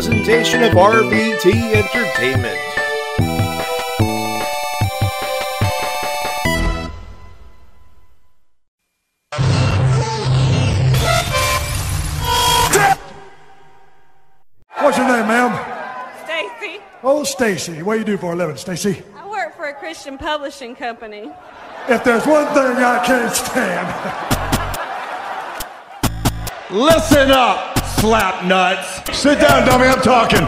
This is a presentation of RVT Entertainment. What's your name, ma'am? Stacy. Oh, Stacy. What do you do for a living, Stacy? I work for a Christian publishing company. If there's one thing I can't stand, Listen up, slap nuts. sit down, dummy. I'm talking.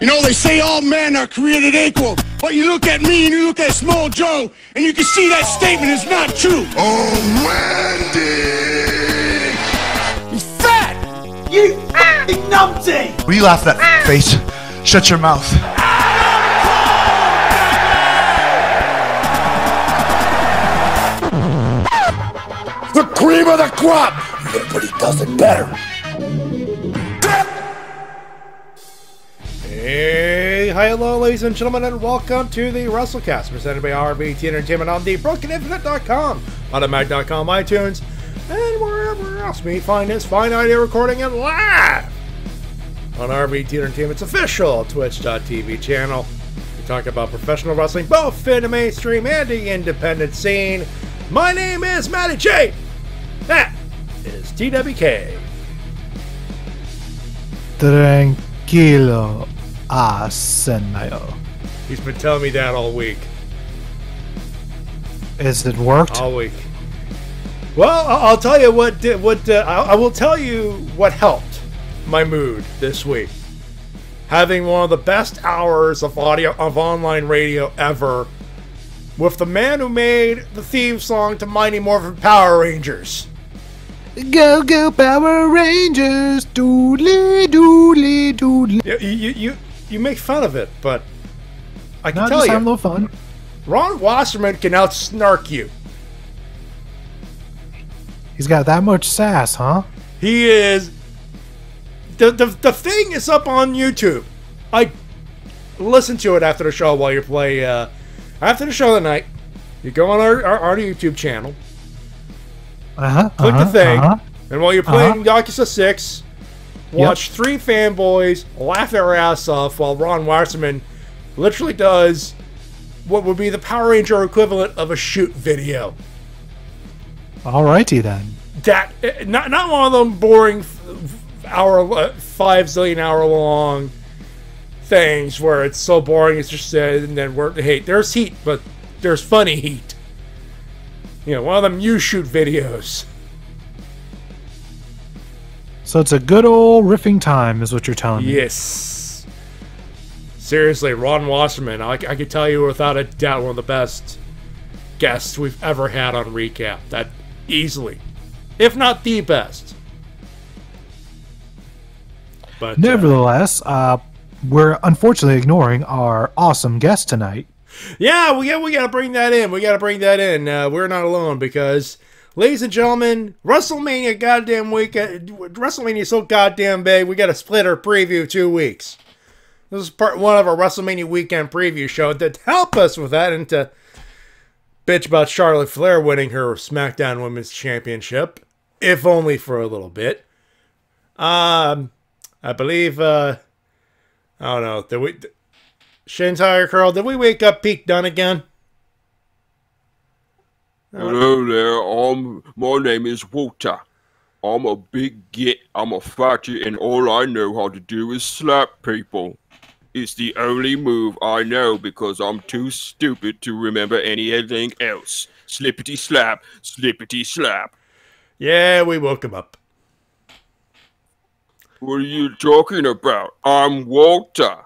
You know, they say all men are created equal, but you look at me and you look at Small Joe, and you can see that statement is not true. Oh, Randy! He's fat! You f***ing numpty! Will you laugh at that face? Shut your mouth. The cream of the crop! Nobody does it better. Hey, hi, hello, ladies and gentlemen, and welcome to the WrestleCast presented by RVT Entertainment on the BrokenInfinite.com, Podomatic.com, iTunes, and wherever else we find this fine audio recording and live on RVT Entertainment's official Twitch.tv channel. We talk about professional wrestling both in the mainstream and the independent scene. My name is Matty Jay. That is TWK. Tranquilo, Asenayo. He's been telling me that all week. Is it worked? all week. Well, I'll tell you what. Did, what uh, I I will tell you what helped my mood this week. Having one of the best hours of audio of online radio ever, with the man who made the theme song to Mighty Morphin Power Rangers. Go go Power Rangers, doodly doodly doodly. You you you, you make fun of it, but I can No, tell you, a little fun. Ron Wasserman can outsnark you. He's got that much sass, huh? He is. The, the, the thing is up on YouTube. I listen to it after the show while you play. Uh, after the show tonight, you go on our, our, our YouTube channel, Uh huh. click the thing, Uh-huh. and while you're playing Yakuza 6, watch three fanboys laugh their ass off while Ron Wasserman literally does what would be the Power Ranger equivalent of a shoot video. Alrighty then. that eh, not not one of them boring hour uh, five zillion hour long things where it's so boring it's just said and then we're hey there's heat but there's funny heat you know one of them you shoot videos So it's a good old riffing time, is what you're telling me. yes seriously ron wasserman I, I could tell you without a doubt one of the best guests we've ever had on recap that easily if not the best but uh, Nevertheless, uh, we're unfortunately ignoring our awesome guest tonight. Yeah, we got we got to bring that in. We got to bring that in. Uh, we're not alone because, ladies and gentlemen, WrestleMania goddamn week. Uh, WrestleMania is so goddamn big. We got to split our preview two weeks. This is part one of our WrestleMania weekend preview show. To help us with that and to bitch about Charlotte Flair winning her SmackDown Women's Championship, if only for a little bit. Um, I believe. Uh, I don't know. Did we? ShintigerCurl, did we wake up Pete Dunne again? Hello there. Um, my name is Walter. I'm a big git. I'm a fighter, and all I know how to do is slap people. It's the only move I know because I'm too stupid to remember anything else. Slippity slap, slippity slap. Yeah, we woke him up. What are you talking about? I'm Walter.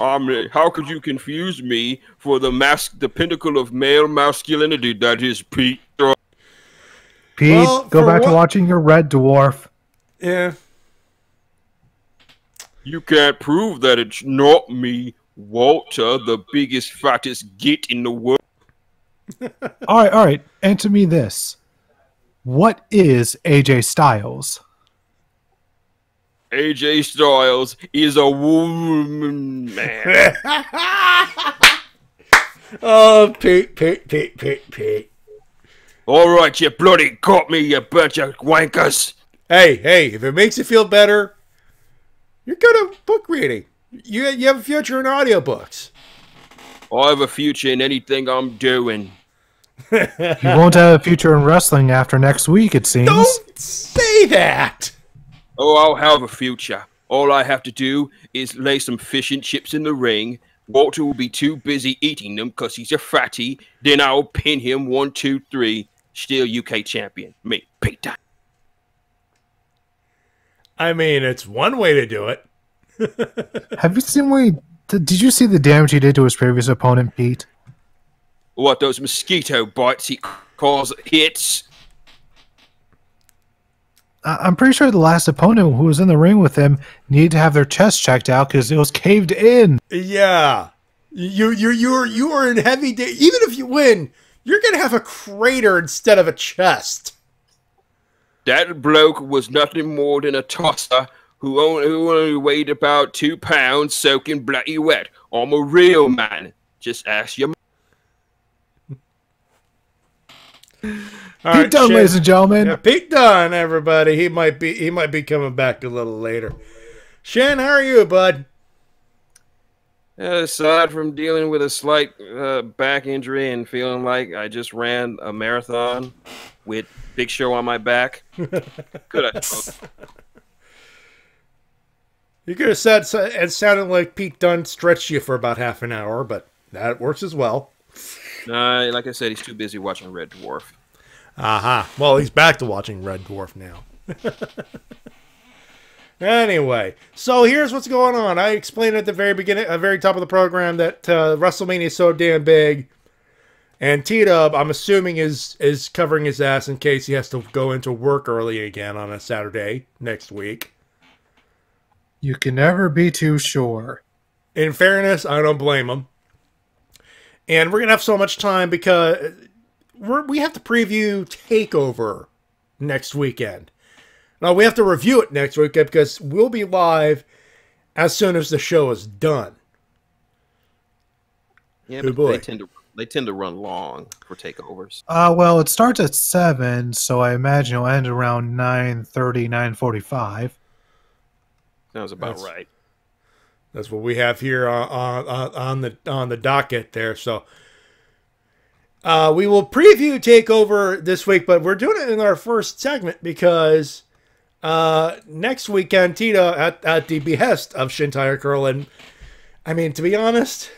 I'm. How could you confuse me for the mask, the pinnacle of male masculinity that is Pete? Pete, Well, go for back to watching your Red Dwarf. Yeah. You can't prove that it's not me, Walter, the biggest, fattest git in the world. All right, all right. Answer me this: What is AJ Styles? AJ Styles is a woman, man. Oh, Pete, Pete, Pete, Pete, Pete. All right, you bloody caught me, you bunch of wankers. Hey, hey, if it makes you feel better, You're good at book reading. You you have a future in audiobooks. I have a future in anything I'm doing. You won't have a future in wrestling after next week, it seems. Don't say that. Oh, I'll have a future. All I have to do is lay some fish and chips in the ring. Walter will be too busy eating them because he's a fatty. Then I'll pin him one, two, three. Still UK champion. Me, Peter. I mean, it's one way to do it. Have you seen what he, th- did you see the damage he did to his previous opponent, Pete? What, those mosquito bites he calls hits? I- I'm pretty sure the last opponent who was in the ring with him needed to have their chest checked out because it was caved in. Yeah, you you you're you are in heavy day. Even if you win, you're gonna have a crater instead of a chest. That bloke was nothing more than a tosser who only, who only weighed about two pounds soaking bloody wet. I'm a real man. Just ask your All Pete right, Dunne, Shen- ladies and gentlemen. Yeah, Pete Dunne, everybody. He might be he might be coming back a little later. Shen, how are you, bud? Aside from dealing with a slight uh, back injury and feeling like I just ran a marathon with Big Show on my back, good. I You could have said so- it sounded like Pete Dunne stretched you for about half an hour, but that works as well. Nah, like I said, he's too busy watching Red Dwarf. Aha. Well, he's back to watching Red Dwarf now. anyway, so here's what's going on. I explained at the very beginning, at the very top of the program, that uh, WrestleMania is so damn big, and T Dub, I'm assuming, is is covering his ass in case he has to go into work early again on a Saturday next week. You can never be too sure. In fairness, I don't blame him. And we're gonna have so much time because we're, we have to preview Takeover next weekend. Now we have to review it next weekend because we'll be live as soon as the show is done. Yeah, Good but boy. they tend to they tend to run long for takeovers. Uh, well, it starts at 7, so I imagine it'll end around 9.30, 9.45. Sounds about That's- right. That's what we have here on on, on the on the docket there. So uh, we will preview Takeover this week, but we're doing it in our first segment because uh, next weekend, Tita at, at the behest of ShintigerCurl, and I mean to be honest,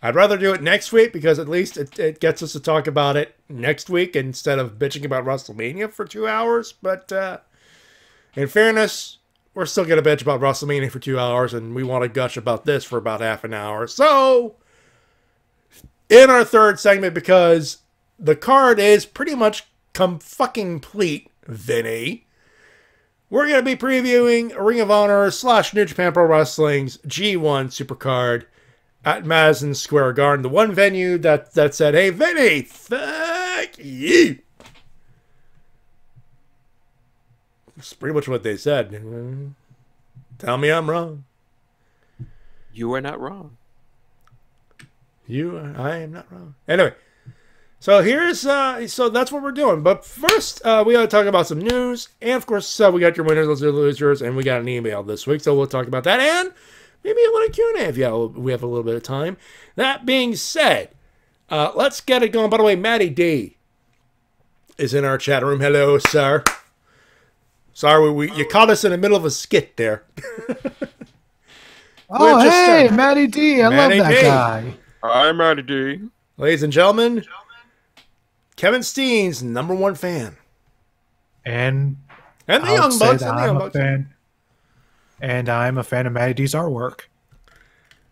I'd rather do it next week because at least it, it gets us to talk about it next week instead of bitching about WrestleMania for two hours. But uh, in fairness, we're still gonna bitch about WrestleMania for two hours, and we want to gush about this for about half an hour. So, in our third segment, because the card is pretty much come fucking complete, Vinny. We're gonna be previewing Ring of Honor slash New Japan Pro Wrestling's G1 Supercard at Madison Square Garden, the one venue that that said, "Hey, Vinny, fuck you." That's pretty much what they said. Tell me I'm wrong. You are not wrong. You, I am not wrong. Anyway, so here's uh, so that's what we're doing. But first, uh, we got to talk about some news, and of course, uh, we got your winners, your losers, and we got an email this week, so we'll talk about that and maybe a little Q and A if you have, we have a little bit of time. That being said, uh, let's get it going. By the way, Matty D is in our chat room. Hello, sir. Sorry, we, you caught us in the middle of a skit there. Oh, hey, uh, Matty D. I Matty love that D. guy. I'm Matty D. Ladies and gentlemen, Kevin Steen's number one fan. And And the I would Young say Bucks. that And the I'm Young a Bucks. fan. And I'm a fan of Matty D's artwork.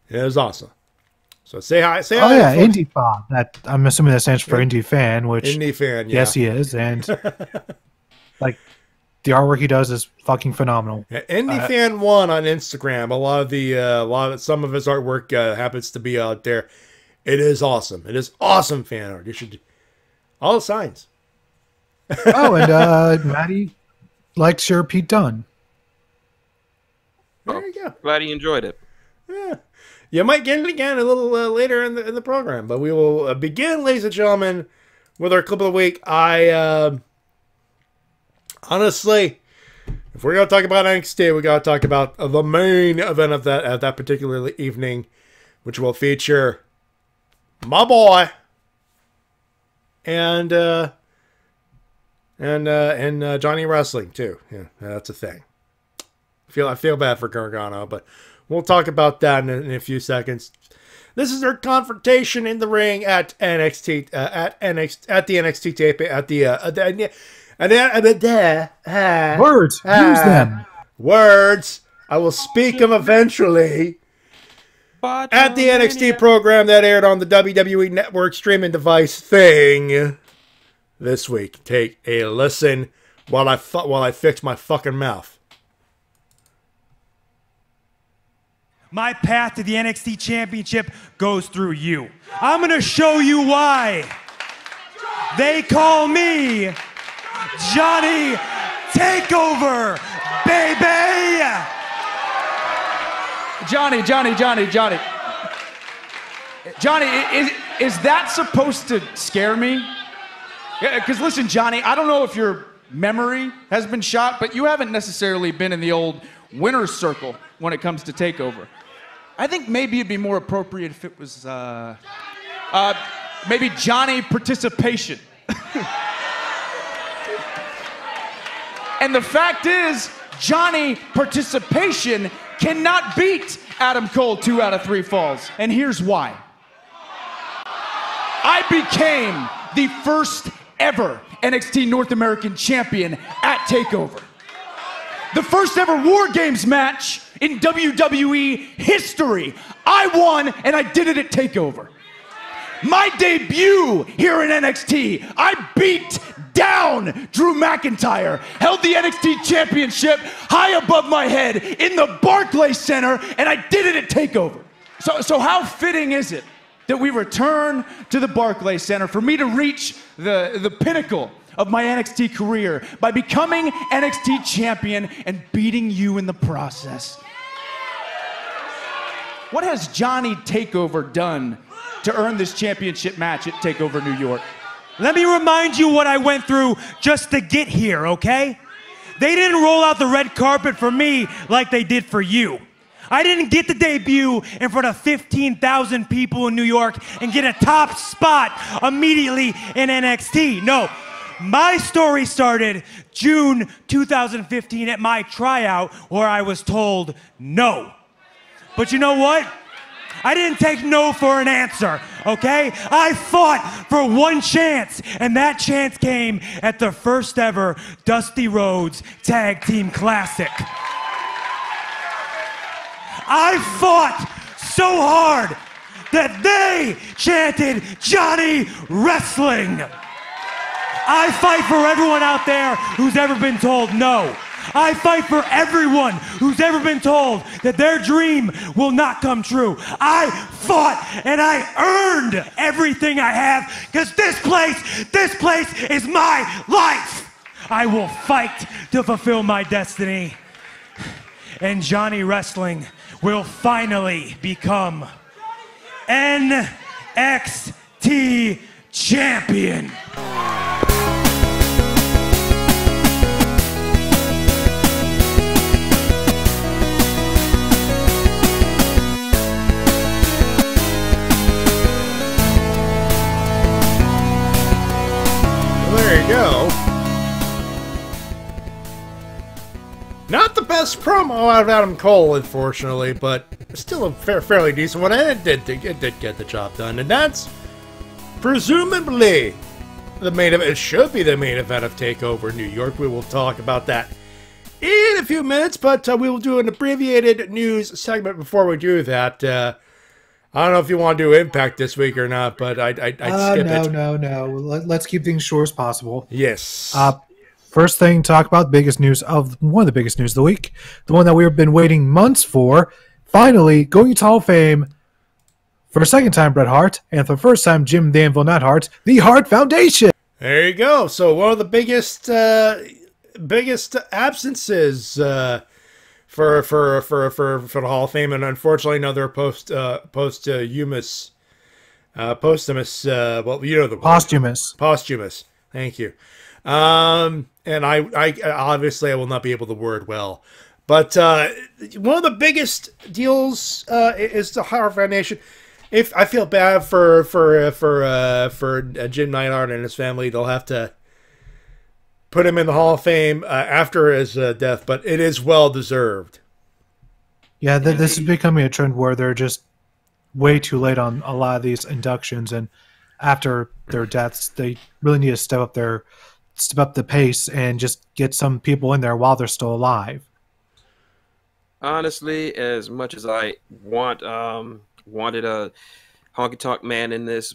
It was awesome. So say hi. Say Oh hi. yeah, folks. Indie Fan. That I'm assuming that stands for Indie Fan, which Indie fan. Yeah. yes, he is, and like the artwork he does is fucking phenomenal. Yeah, Indie fan one on Instagram. A lot of the, uh, a lot of some of his artwork uh, happens to be out there. It is awesome. It is awesome fan art. You should all signs. Oh, and uh Matty likes your Pete Dunne. There you go. Glad he enjoyed it. Yeah. You might get it again a little uh, later in the in the program, but we will uh, begin, ladies and gentlemen, with our clip of the week. I uh, honestly, if we're gonna talk about NXT, we gotta talk about the main event of that at that particular evening, which will feature my boy and uh, and uh, and uh, Johnny Wrestling too. Yeah, that's a thing. I feel I feel bad for Gargano, but we'll talk about that in, in a few seconds. This is their confrontation in the ring at NXT uh, at NXT at the NXT tape at the uh, at the, at the, at the, there uh, Words. Use ah, them. Words. I will speak them eventually. At the NXT program that aired on the WWE Network streaming device thing this week. Take a listen while I fu- while I fix my fucking mouth. My path to the NXT Championship goes through you. I'm gonna show you why. They call me Johnny Takeover, baby! Johnny, Johnny, Johnny, Johnny. Johnny, is, is that supposed to scare me? Because listen, Johnny, I don't know if your memory has been shot, but you haven't necessarily been in the old winner's circle when it comes to takeover. I think maybe it'd be more appropriate if it was uh, uh, maybe Johnny participation. and the fact is, Johnny participation cannot beat Adam Cole two out of three falls. And here's why. I became the first ever NXT North American champion at TakeOver. The first ever War Games match in WWE history. I won and I did it at TakeOver. My debut here in NXT, I beat down Drew McIntyre, held the NXT championship high above my head in the Barclays Center, and I did it at TakeOver. So, so how fitting is it that we return to the Barclays Center for me to reach the, the pinnacle of my NXT career by becoming NXT champion and beating you in the process? What has Johnny Takeover done to earn this championship match at Takeover New York? Let me remind you what I went through just to get here, okay? They didn't roll out the red carpet for me like they did for you. I didn't get the debut in front of 15,000 people in New York and get a top spot immediately in NXT. No, my story started June 2015 at my tryout where I was told no. But you know what? I didn't take no for an answer, okay? I fought for one chance, and that chance came at the first ever Dusty Rhodes Tag Team Classic. I fought so hard that they chanted Johnny Wrestling. I fight for everyone out there who's ever been told no. I fight for everyone who's ever been told that their dream will not come true. I fought and I earned everything I have because this place, this place is my life. I will fight to fulfill my destiny. And Johnny Wrestling will finally become NXT champion. There you go. Not the best promo out of Adam Cole, unfortunately, but still a fair, fairly decent one, and it did it did get the job done, and that's presumably the main event. It should be the main event of Takeover New York. We will talk about that in a few minutes, but uh, we will do an abbreviated news segment before we do that. Uh, I don't know if you want to do Impact this week or not, but I'd, I'd Uh, skip no, it. no, no. Let, let's keep things short as possible. Yes. Uh, first thing talk about, biggest news of one of the biggest news of the week, the one that we've been waiting months for. Finally, going to Hall of Fame for a second time, Bret Hart, and for the first time, Jim Danville, not Hart, the Hart Foundation. There you go. So one of the biggest uh, biggest absences uh, for for for for for the Hall of Fame, and unfortunately another post uh, posthumous uh, posthumous. Uh, well, you know the word. Posthumous. posthumous. Thank you. Um, and I, I obviously I will not be able to word well, but uh, one of the biggest deals uh, is the Hart Foundation. If I feel bad for for for uh, for uh, Jim Neidhart and his family, they'll have to put him in the Hall of Fame uh, after his uh, death, but it is well deserved. Yeah, th- this is becoming a trend where they're just way too late on a lot of these inductions, and after their deaths, they really need to step up their step up the pace and just get some people in there while they're still alive. Honestly, as much as I want um wanted a honky tonk man in this,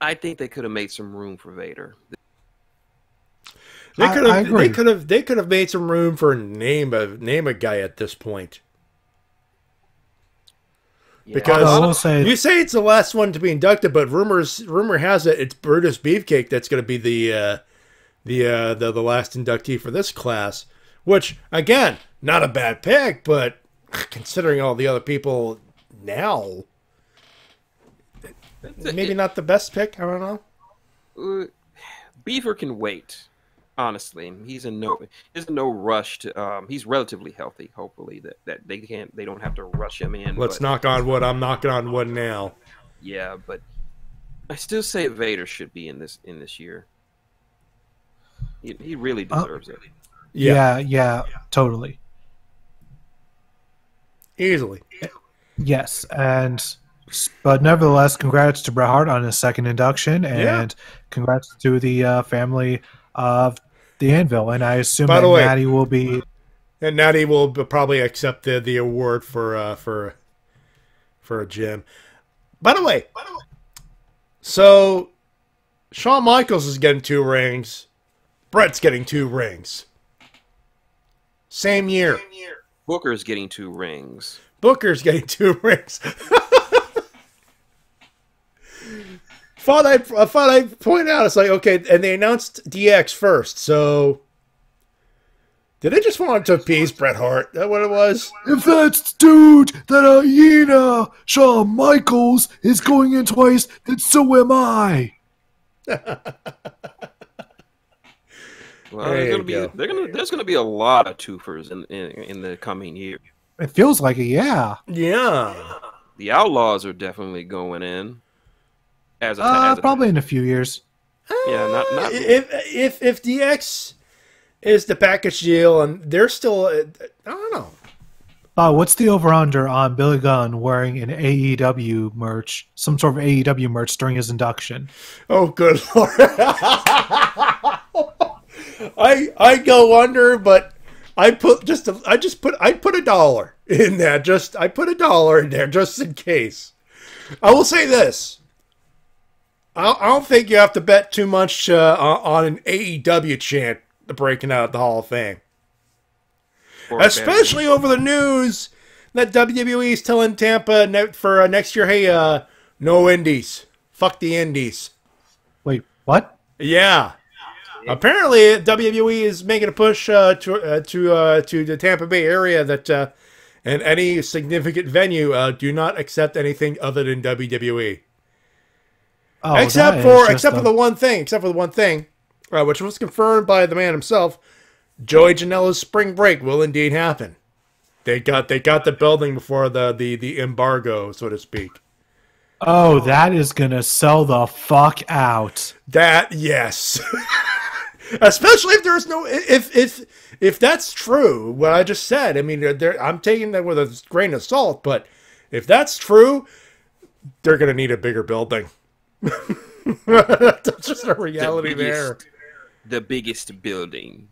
I think they could have made some room for Vader. They I- could I have. agree. They could have. They could have made some room for name a name a guy at this point. Because I will say- you say it's the last one to be inducted, but rumors rumor has it it's Brutus Beefcake that's going to be the uh, the, uh, the the last inductee for this class. Which again, not a bad pick, but considering all the other people now, maybe not the best pick. I don't know. Uh, Beaver can wait. Honestly, he's in no he's in no rush to. Um, he's relatively healthy. Hopefully that, that they can't they don't have to rush him in. Let's but- knock on wood. I'm knocking on wood now. Yeah, but I still say Vader should be in this in this year. He, he really Uh, deserves it. Yeah, yeah, totally. Easily. Yes, and but nevertheless, congrats to Bret Hart on his second induction, Yeah. and congrats to the uh, family of the Anvil. And I assume By that the way- Natty will be. And Natty will probably accept the, the award for uh, for for Jim. By the way, by the way, so Shawn Michaels is getting two rings. Bret's getting two rings. Same year. Booker's getting two rings. Booker's getting two rings. Thought I I thought I'd point out it's like okay, and they announced DX first, so did they just want to appease Bret Hart? That what it was? If that's dude that uh, hyena Shawn Michaels is going in twice, then so am I. Well, There there's gonna be go. they're gonna there's gonna be a lot of twofers in in, in the coming year. It feels like it, yeah. Yeah. The Outlaws are definitely going in. As a, Uh, as a probably in a few years. yeah, not not If if if DX is the package deal and they're still I don't know. Uh, what's the over under on Billy Gunn wearing an AEW merch, some sort of AEW merch during his induction? Oh, good lord! I I go under, but I put just a, I just put I put a dollar in there. Just I put a dollar in there just in case. I will say this. I, I don't think you have to bet too much uh, on, on an AEW chant breaking out of the Hall of Fame, for especially over the news that WWE is telling Tampa for uh, next year. Hey, uh, no indies. Fuck the indies. Wait, what? Yeah. Apparently, WWE is making a push uh, to uh, to uh, to the Tampa Bay area that uh, and any significant venue uh, do not accept anything other than WWE. Oh, except for except a- for the one thing, except for the one thing, uh, which was confirmed by the man himself. Joey Janela's spring break will indeed happen. They got they got the building before the the the embargo, so to speak. Oh, that is gonna sell the fuck out. That yes. Especially if there's no if if if that's true, what I just said. I mean, I'm taking that with a grain of salt, but if that's true, they're gonna need a bigger building. that's just a reality the there. biggest, the biggest building.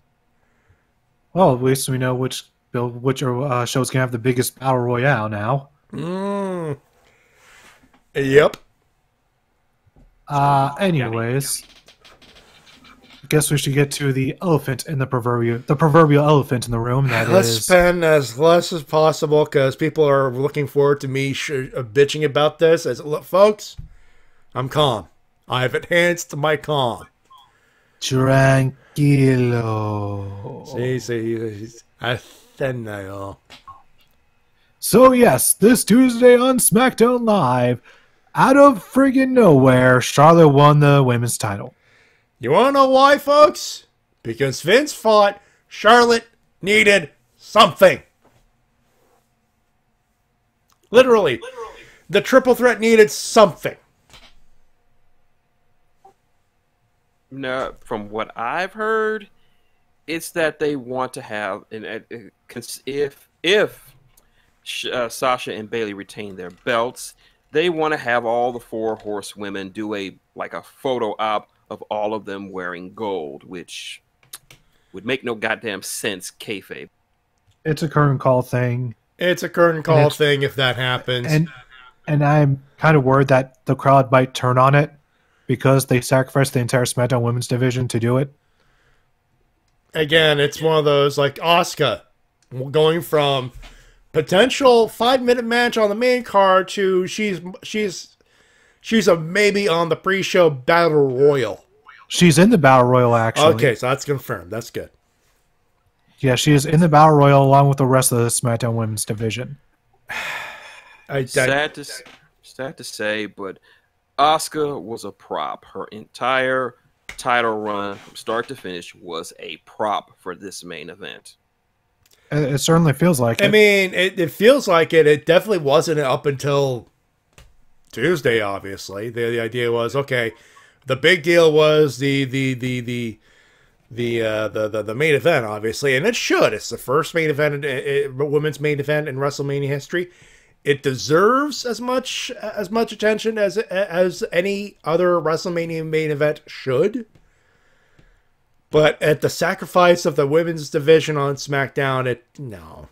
Well, at least we know which build which uh, show's gonna have the biggest battle royale now. Mm. Yep. Uh, anyways, I guess we should get to the elephant in the proverbial the proverbial elephant in the room. That Let's is- spend as less as possible because people are looking forward to me sh- uh, bitching about this. As look, folks, I'm calm. I've enhanced my calm. Tranquilo. Sí, sí, Athenaio. So yes, this Tuesday on SmackDown Live, out of friggin' nowhere, Charlotte won the women's title. You want to know why, folks? Because Vince thought Charlotte needed something. Literally. The triple threat needed something. No, from what I've heard, it's that they want to have and cons- if if uh, Sasha and Bayley retain their belts, they want to have all the four horsewomen do a like a photo op of all of them wearing gold, which would make no goddamn sense, kayfabe. It's a current call thing. It's a curtain call thing if that happens. and and I'm kind of worried that the crowd might turn on it because they sacrificed the entire SmackDown Women's division to do it. again, it's one of those like Asuka going from potential five minute match on the main card to she's she's she's a maybe on the pre show battle royal. She's in the Battle Royal actually. Okay, so that's confirmed. That's good. Yeah, she is in the Battle Royal along with the rest of the SmackDown Women's division. I, sad to sad to say, but Asuka was a prop. Her entire title run, from start to finish, was a prop for this main event. It, it certainly feels like it. I it. mean, it, it feels like it. It definitely wasn't up until Tuesday. Obviously, the, the idea was okay. The big deal was the the the the the uh, the, the the main event, obviously, and it should. It's the first main event, in, uh, women's main event in WrestleMania history. It deserves as much as much attention as as any other WrestleMania main event should. But at the sacrifice of the women's division on SmackDown, it no.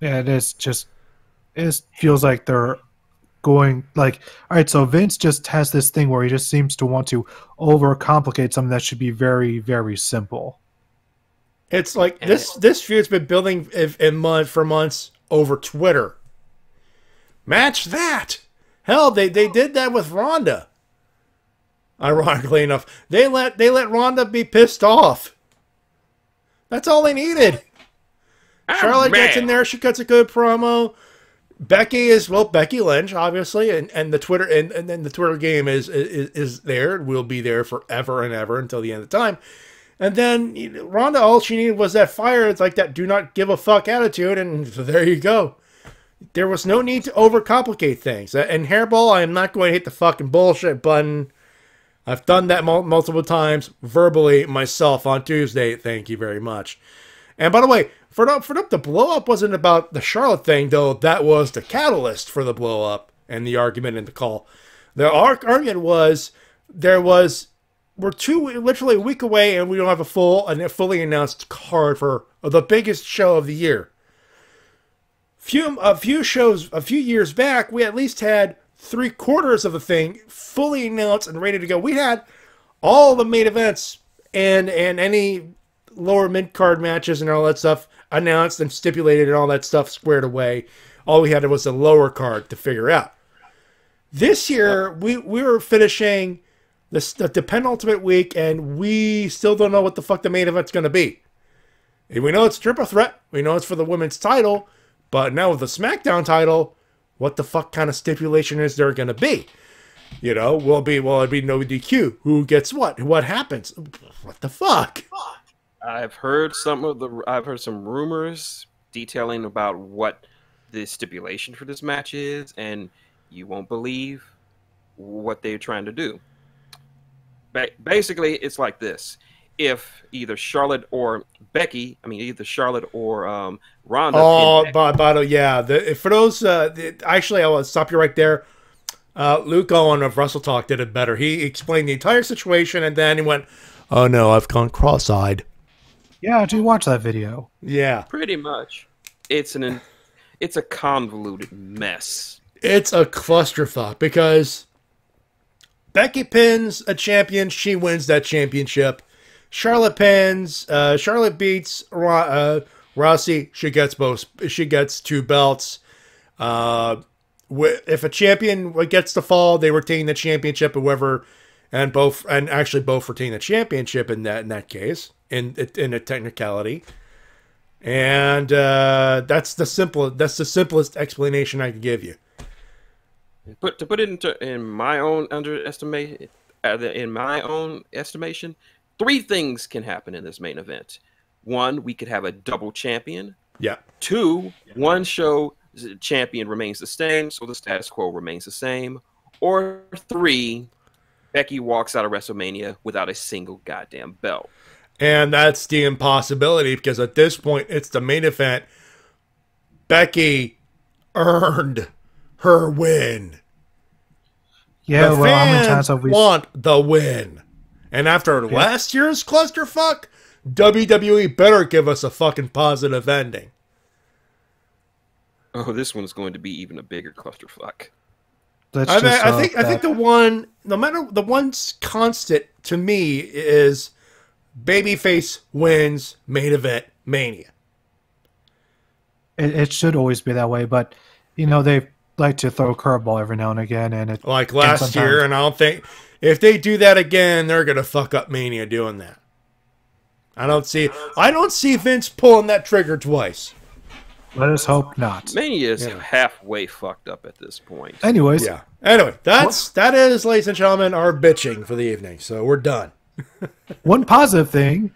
Yeah, it is just it feels like they're going like all right, so Vince just has this thing where he just seems to want to overcomplicate something that should be very, very simple. It's like this this feud's been building in, in month for months over Twitter. Match that. Hell, they, they did that with Ronda. Ironically enough, they let they let Ronda be pissed off. That's all they needed. Charlotte gets in there, she cuts a good promo. Becky is well, Becky Lynch, obviously, and, and the Twitter and, and then the Twitter game is, is is there. It will be there forever and ever until the end of time. And then Ronda, all she needed was that fire. It's like that do not give a fuck attitude, and so there you go. There was no need to overcomplicate things. Uh, and Hairball, I am not going to hit the fucking bullshit button. I've done that mul- multiple times verbally myself on Tuesday. Thank you very much. And by the way, for the, for the, the blow up wasn't about the Charlotte thing, though. That was the catalyst for the blow up and the argument and the call. The ar- argument was there was we're two literally a week away, and we don't have a full and a fully announced card for the biggest show of the year. Few a few shows a few years back, we at least had three quarters of the thing fully announced and ready to go. We had all the main events and and any lower mid card matches and all that stuff announced and stipulated and all that stuff squared away. All we had was a lower card to figure out. This year, we we were finishing the, the, the penultimate week, and we still don't know what the fuck the main event's going to be. And we know it's triple threat. We know it's for the women's title, but now with the SmackDown title, what the fuck kind of stipulation is there going to be? You know, will be will it be no DQ? Who gets what? What happens? What the fuck? I've heard some of the I've heard some rumors detailing about what the stipulation for this match is, and you won't believe what they're trying to do. Ba- basically, it's like this: if either Charlotte or Becky, I mean, either Charlotte or um, Ronda, Oh, pin but, but yeah. The, for those, uh, the, actually, I will stop you right there. Uh, Luke Owen of WrestleTalk did it better. He explained the entire situation, and then he went, "Oh no, I've gone cross-eyed." Yeah, do you watch that video? Yeah, pretty much, it's an it's a convoluted mess. it's a clusterfuck because Becky pins a champion, she wins that championship. Charlotte pins, uh, Charlotte beats Ro- uh, Rousey. She gets both. She gets two belts. Uh, if a champion gets the fall, they retain the championship. Whoever, and both, and actually both retain the championship in that in that case. In in a technicality, and uh, that's the simple. That's the simplest explanation I can give you. But to put it into in my own underestimate uh, in my own estimation, three things can happen in this main event. One, we could have a double champion. Yeah. Two, one show champion remains the same, so the status quo remains the same. Or three, Becky walks out of WrestleMania without a single goddamn belt. And that's the impossibility because at this point, it's the main event. Becky earned her win. Yeah, the well, how many fans times have we? want the win? And after last year's clusterfuck, WWE better give us a fucking positive ending. Oh, this one's going to be even a bigger clusterfuck. Let's I, mean, just I hope think I think the one, no matter the one's constant to me is babyface wins main event mania. it, it should always be that way, but you know they like to throw a curveball every now and again, and it like last sometimes- year, and I don't think if they do that again, they're gonna fuck up Mania doing that. I don't see I don't see Vince pulling that trigger twice. Let us hope not. Mania is Yeah. halfway fucked up at this point. Anyways, Yeah. Anyway, that's that is, ladies and gentlemen, our bitching for the evening. So we're done. one positive thing,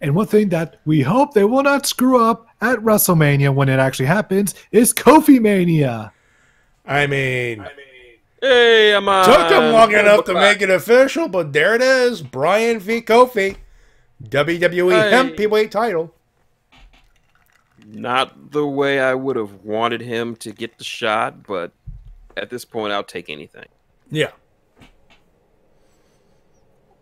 and one thing that we hope they will not screw up at WrestleMania when it actually happens is Kofi Mania. I mean, Hey, I'm on. took them long enough to Clock. make it official, but there it is. Bryan v. Kofi. WWE Hey. Hemp Heavyweight title. Not the way I would have wanted him to get the shot, but at this point, I'll take anything Yeah.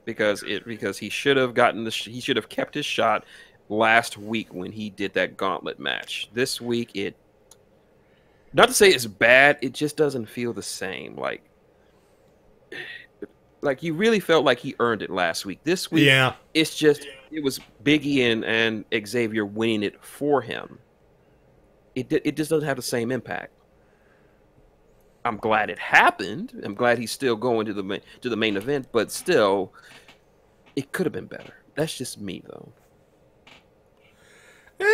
because it because he should have gotten the he should have kept his shot last week when he did that gauntlet match. This week, it not to say it's bad, it just doesn't feel the same. Like like you really felt like he earned it last week. This week, Yeah. it's just it was Biggie and, and Xavier winning it for him. It it just doesn't have the same impact. I'm glad it happened. I'm glad he's still going to the main, to the main event, but still, it could have been better. That's just me though.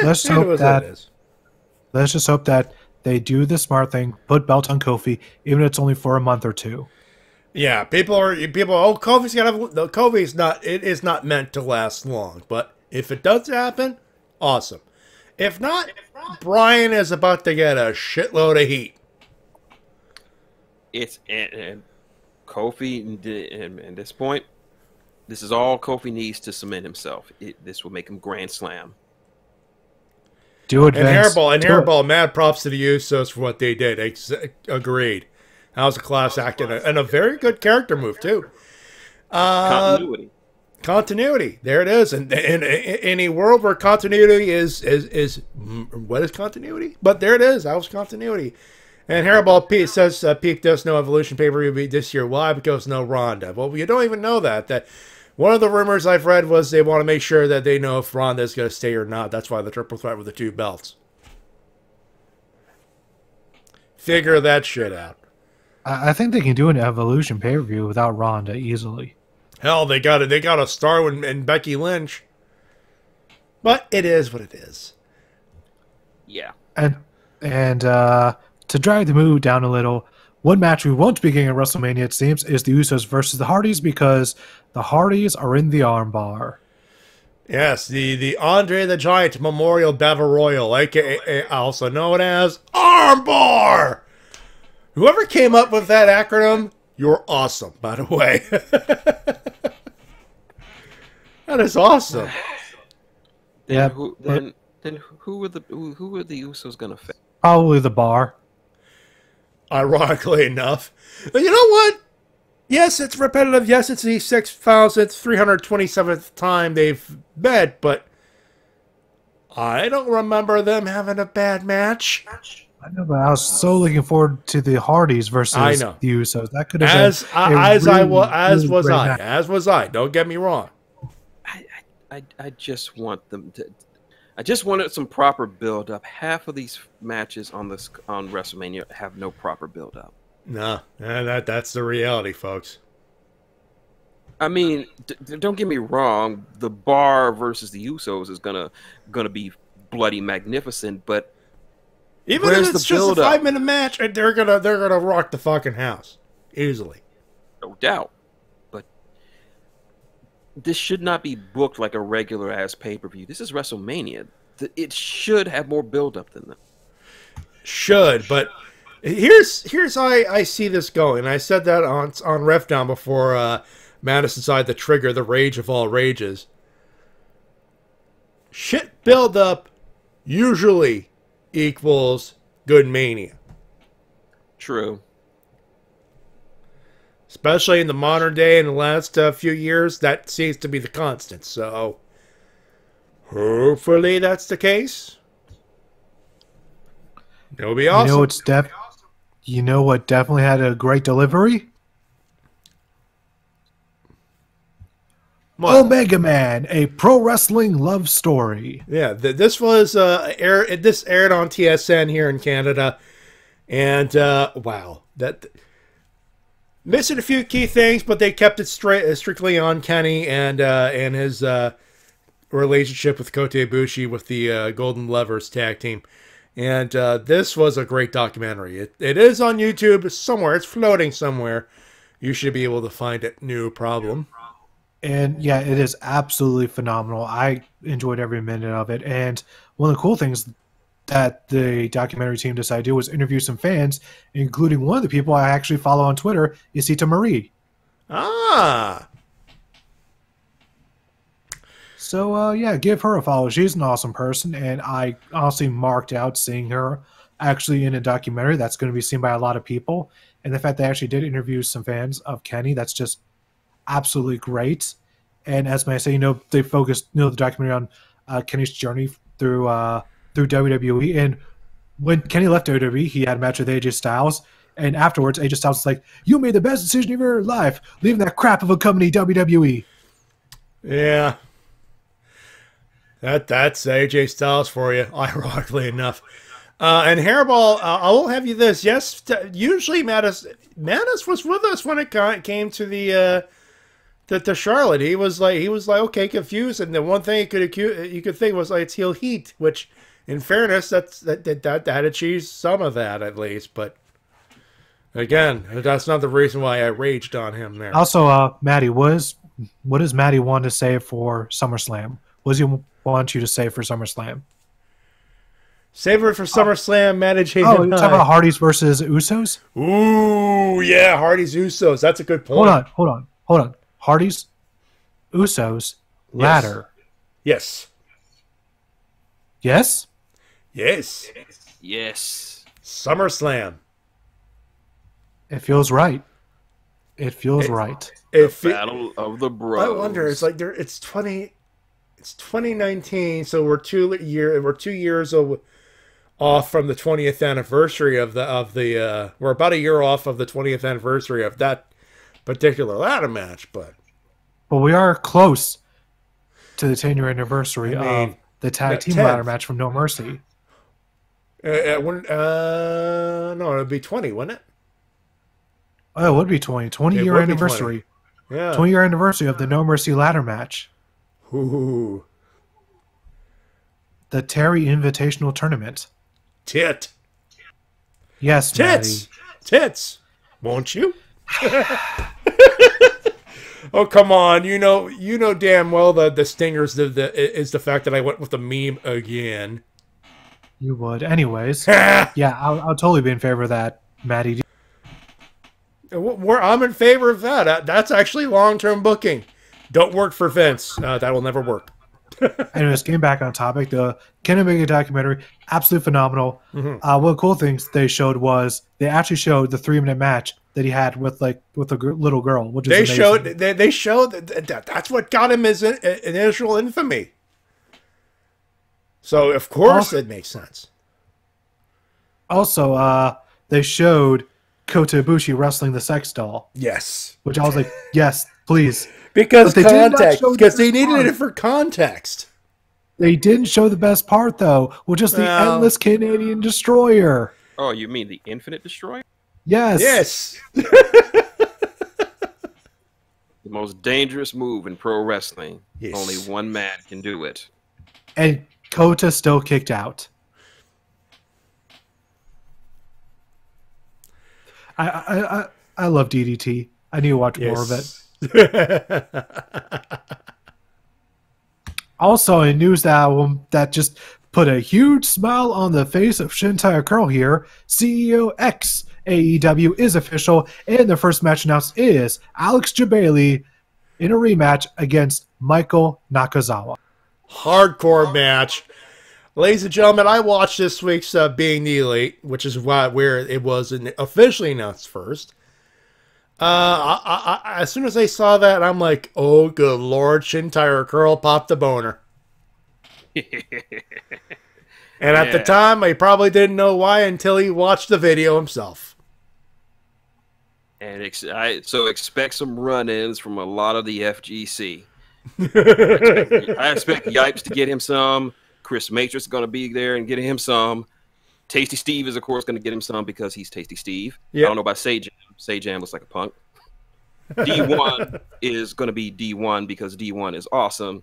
Let's hope was that what it is. let's just hope that they do the smart thing, put belt on Kofi, even if it's only for a month or two. Yeah, people are people. Oh, Kofi's got to. The Kofi's not. It is not meant to last long. But if it does happen, awesome. If not, Bryan is about to get a shitload of heat. It's and, and Kofi and, and at this point, this is all Kofi needs to cement himself. It, this will make him Grand Slam. Do it, And Vince. Hairball, and Do it. Hairball, mad props to the Usos for what they did. Ex- agreed. That was a class act and a, and a very good character move too. Uh, Continuity. continuity. There it is. And in, in, in a world where continuity is is is what is continuity? But there it is. That was continuity. And Hairball Pete says uh, Pete does no Evolution pay per view this year. Why? Because no Ronda. Well, you don't even know that. That one of the rumors I've read was they want to make sure that they know if Ronda is going to stay or not. That's why the triple threat with the two belts. Figure that shit out. I I think they can do an Evolution pay per view without Ronda easily. Hell, they got it. They got a star in, in Becky Lynch. But it is what it is. Yeah. And and uh, to drag the mood down a little, one match we won't be getting at WrestleMania, it seems, is the Usos versus the Hardys because the Hardys are in the armbar. Yes, the, the Andre the Giant Memorial Battle Royal, aka also known as Armbar. Whoever came up with that acronym, you're awesome, by the way. that is awesome. Then Yeah, Who, but- then then who were the who, who were the Usos gonna face? Probably the bar. Ironically enough. But you know what? Yes, it's repetitive. Yes, it's the 6,327th time they've met, but I don't remember them having a bad match. I know, but I was so looking forward to the Hardys versus I know. the Usos. That could have As been a as I really, was as really was I match. as was I. Don't get me wrong. I, I I just want them to. I just wanted some proper build up. Half of these matches on this on WrestleMania have no proper build up. No, eh, that that's the reality, folks. I mean, don't get me wrong. The Bar versus the Usos is gonna gonna be bloody magnificent, but Even if it's just a five minute match, they're gonna they're gonna rock the fucking house easily. no doubt. This should not be booked like a regular ass pay per view. This is WrestleMania. It should have more build up than that. should, but here's here's how I, I see this going. I said that on on Ref Down before uh, Madison side the trigger, the rage of all rages. Shit build up usually equals good mania. True. Especially in the modern day in the last uh, few years, that seems to be the constant. So hopefully that's the case. It'll be awesome. You know, it's def. You know what definitely had a great delivery? What? Omega Man, a pro wrestling love story. Yeah, th- this was uh, air. This aired on TSN here in Canada, and uh, wow, that missing a few key things, but they kept it straight strictly on Kenny and uh, and his uh, relationship with Kota Ibushi with the uh, Golden Lovers tag team. And uh, this was a great documentary. It, it is on YouTube somewhere. It's floating somewhere. You should be able to find it. No problem. And yeah, it is absolutely phenomenal. I enjoyed every minute of it. And one of the cool things that the documentary team decided to do was interview some fans, including one of the people I actually follow on Twitter, Isita Marie. Ah, So uh, yeah, give her a follow. She's an awesome person, and I honestly marked out seeing her actually in a documentary that's going to be seen by a lot of people. And the fact they actually did interview some fans of Kenny, that's just absolutely great. And as I say, you know, they focused you know the documentary on uh, Kenny's journey through uh, through WWE. And when Kenny left WWE, he had a match with AJ Styles. And afterwards, AJ Styles was like, "You made the best decision of your life, leaving that crap of a company, E." WWE." Yeah. That that's AJ Styles for you, ironically enough. Uh, and Hairball, uh, I will have you this. Yes, t- usually Mattis Mattis was with us when it ca- came to the uh, to Charlotte. He was like he was like okay confused, and the one thing you could acu- you could think was like it's heel heat, which in fairness that's that that that, that achieved some of that at least, but. Again, that's not the reason why I raged on him there. Also, uh, Maddie, what is what does Maddie want to say for SummerSlam? What does he want you to say for SummerSlam? Save it for SummerSlam. Manage Hayden. Oh, you're talking about Hardys versus Usos? Ooh, yeah, Hardy's Usos. That's a good point. Hold on, hold on, hold on. Hardys, Usos, ladder. Yes. Yes. Yes. Yes. Yes. SummerSlam. It feels right. It feels right. If it, Battle of the Bros. I wonder. It's like there. It's twenty. It's twenty nineteen. So we're two year. We're two years o- off from the twentieth anniversary of the of the. Uh, we're about a year off of the twentieth anniversary of that particular ladder match. But But we are close to the 10 year anniversary I mean, of the tag the team 10th. ladder match from No Mercy. Uh, uh, when, uh, no, it'd be twenty, wouldn't it? Oh, it would be 20. 20 It year be 20. anniversary. Yeah. 20 year anniversary of the No Mercy ladder match. Ooh, The Terry Invitational Tournament. tit, Yes, tits, Maddie. tits. Won't you? oh come on! You know, you know damn well the the stingers the, the is the fact that I went with the meme again. You would. Anyways, yeah, I'll, I'll totally be in favor of that, Maddie. Where I'm in favor of that. That- That's actually long term booking. Don't work for Vince. Uh, that will never work. Anyways, getting back on topic, the Ken Omega documentary, absolutely phenomenal. Mhm. Uh, one of the cool things they showed was they actually showed the three minute match that he had with like with a gr- little girl, which is They amazing. showed they, they showed that, that that's what got him his in, initial infamy. So of course Also- it makes sense. Also, uh, they showed Kota Ibushi wrestling the sex doll, Yes, which I was like, yes, please. because But they did not context. show the Because they needed part. it for context. They didn't show the best part though, which is the Well- endless Canadian destroyer. Oh, you mean the Infinite Destroyer? Yes. Yes. The most dangerous move in pro wrestling. Yes. Only one man can do it. And Kota still kicked out. I I I, I love DDT. I need to watch more of it. Also, in news that um, that just put a huge smile on the face of ShintigerCurl here, CEO X AEW is official, and the first match announced is Alex Jebailey in a rematch against Michael Nakazawa. Hardcore match. Ladies and gentlemen, I watched this week's uh, Being the Elite, which is why, where it was officially announced first. Uh, I, I, I, as soon as I saw that, I'm like, oh, good lord, ShintigerCurl popped a boner. and at the time, I probably didn't know why until he watched the video himself. And ex- I, so expect some run-ins from a lot of the FGC. I expect Yipes to get him some. Chris Matrix is going to be there and get him some. Tasty Steve is, of course, going to get him some because he's Tasty Steve. Yep. I don't know about Sage. Sajam looks like a punk. D1 is going to be D1 because D1 is awesome.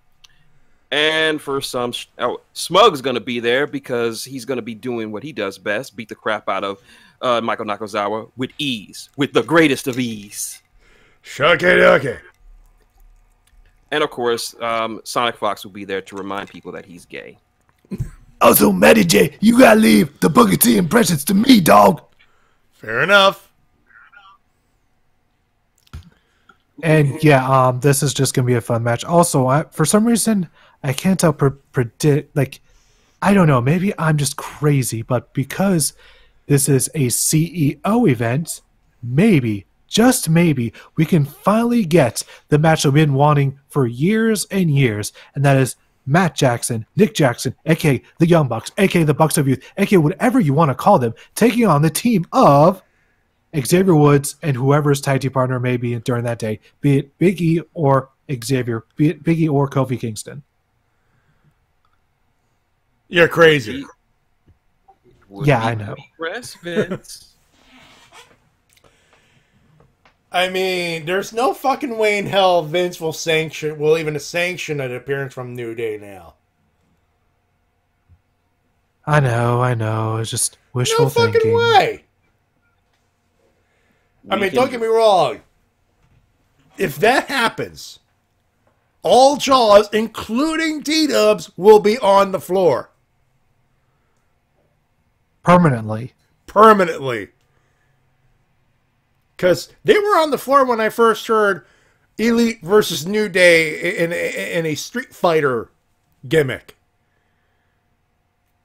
And for some, oh, Smug's going to be there because he's going to be doing what he does best beat the crap out of uh, Michael Nakazawa with ease, with the greatest of ease. Shucky ducky. And of course, um, Sonic Fox will be there to remind people that he's gay. Also, Matty Jay, you gotta leave the Booker T impressions to me, dog. Fair enough. And yeah, um, this is just gonna be a fun match. Also, I, for some reason, I can't tell pre- predict. Like, I don't know. Maybe I'm just crazy, but because this is a CEO event, maybe, just maybe, we can finally get the match that we've been wanting for years and years, and that is Matt Jackson, Nick Jackson, aka the Young Bucks, aka the Bucks of Youth, aka whatever you want to call them, taking on the team of Xavier Woods and whoever's tag team partner may be during that day, be it Big E or Xavier, be it Big E or Kofi Kingston. You're crazy. Would Yeah, I know. Press Vince. I mean, there's no fucking way in hell Vince will sanction, will even sanction an appearance from New Day now. I know, I know. It's just wishful No fucking thinking. way. I mean, can- don't get me wrong. If that happens, all Jaws, including T Dubs, will be on the floor Permanently. permanently. Because they were on the floor when I first heard Elite versus New Day in, in, in a Street Fighter gimmick.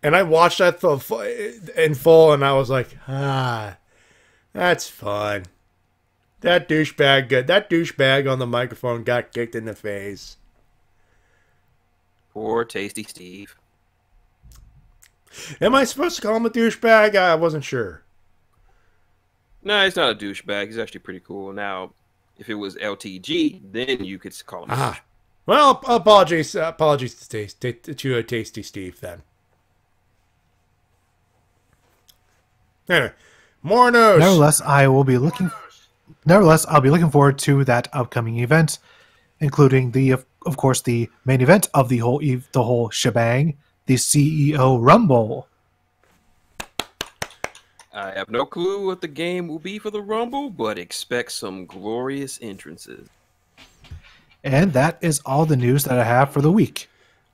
And I watched that in full, and I was like, ah, that's fun. That douchebag, got, that douchebag on the microphone got kicked in the face. Poor Tasty Steve. Am I supposed to call him a douchebag? I wasn't sure. No, he's not a douchebag. He's actually pretty cool. Now, if it was LTG, then you could call him. a Ah, well, apologies, uh, apologies to, taste, to, to uh, Tasty Steve then. Anyway, more news. Nevertheless, I will be looking. Nevertheless, I'll be looking forward to that upcoming event, including the, of, of course, the main event of the whole ev- the whole shebang, the CEO Rumble. I have no clue what the game will be for the Rumble, but expect some glorious entrances. And that is all the news that I have for the week.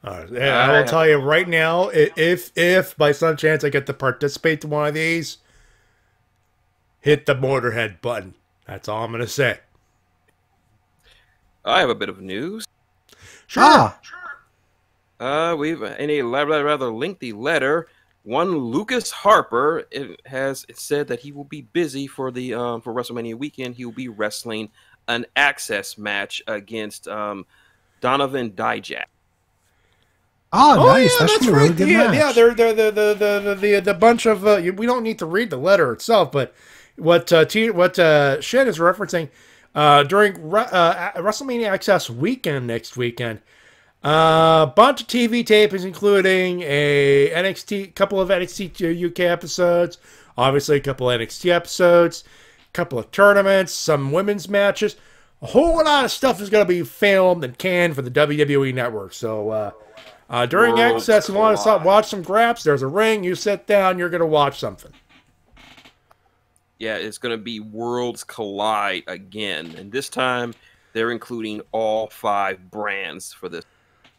Uh, and I will tell you right now, if if by some chance I get to participate in one of these, hit the mortarhead button. That's all I'm gonna say. I have a bit of news. Sure. Ah, Uh, we've in a la- la- rather lengthy letter. One Lucas Harper it has said that he will be busy for the um, for WrestleMania weekend. He will be wrestling an access match against um, Donovan Dijak. ah, Oh, nice. yeah, that should that's be a really good yeah, match. yeah. They're, they're, the the the the the the bunch of uh, we don't need to read the letter itself, but what uh, T, what uh, Shen is referencing uh, during Re- uh, WrestleMania Axxess weekend next weekend. A uh, bunch of TV tapings, including a NXT, couple of NXT UK episodes, obviously a couple of NXT episodes, a couple of tournaments, some women's matches. A whole lot of stuff is going to be filmed and canned for the WWE network. So uh, uh, during Worlds access, you want to watch some graps. There's a ring. You sit down. You're going to watch something. Yeah, it's going to be Worlds Collide again, and this time they're including all five brands for this.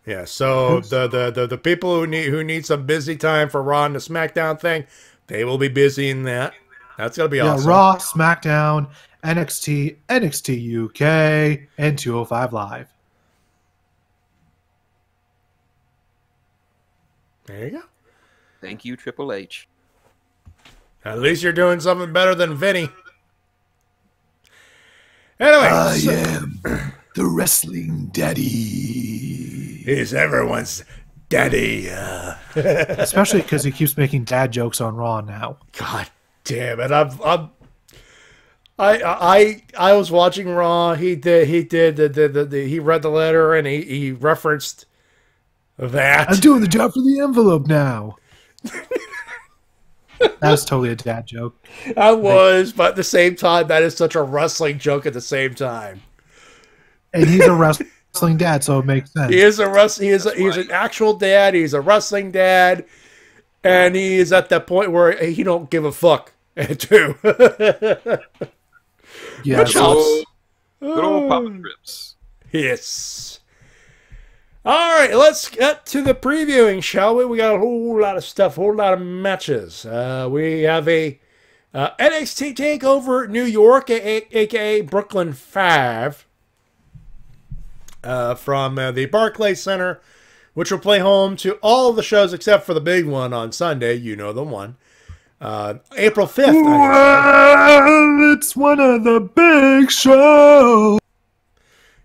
Yeah, so the, the, the, the people who need who need some busy time for Raw and the SmackDown thing, they will be busy in that. That's gonna be Yeah, awesome. Raw, SmackDown, NXT, NXT UK, and 205 Live. There you go. Thank you, Triple H. At least you're doing something better than Vinny. Anyway, so- am the wrestling daddy. He's everyone's daddy. Uh, Especially because he keeps making dad jokes on Raw now. God damn it! I'm, I'm I I I was watching Raw. He did he did the, the, the, the he read the letter and he, he referenced that. I'm doing the job for the envelope now. that was totally a dad joke. I was, but at the same time, that is such a wrestling joke. At the same time, And he's a wrestling dad, so it makes sense. he is a rest. He is a, he's an actual dad. He's a wrestling dad, and he is at that point where he don't give a fuck too. Yes. Which helps. Good old Papa Trips. Yes. All right, let's get to the previewing, shall we? We got a whole lot of stuff, a whole lot of matches. Uh, we have a uh, NXT Takeover New York, a- a- aka Brooklyn Five, uh, from uh, the Barclays Center, which will play home to all of the shows except for the big one on Sunday. You know the one, uh, April fifth. Well, it's one of the big shows.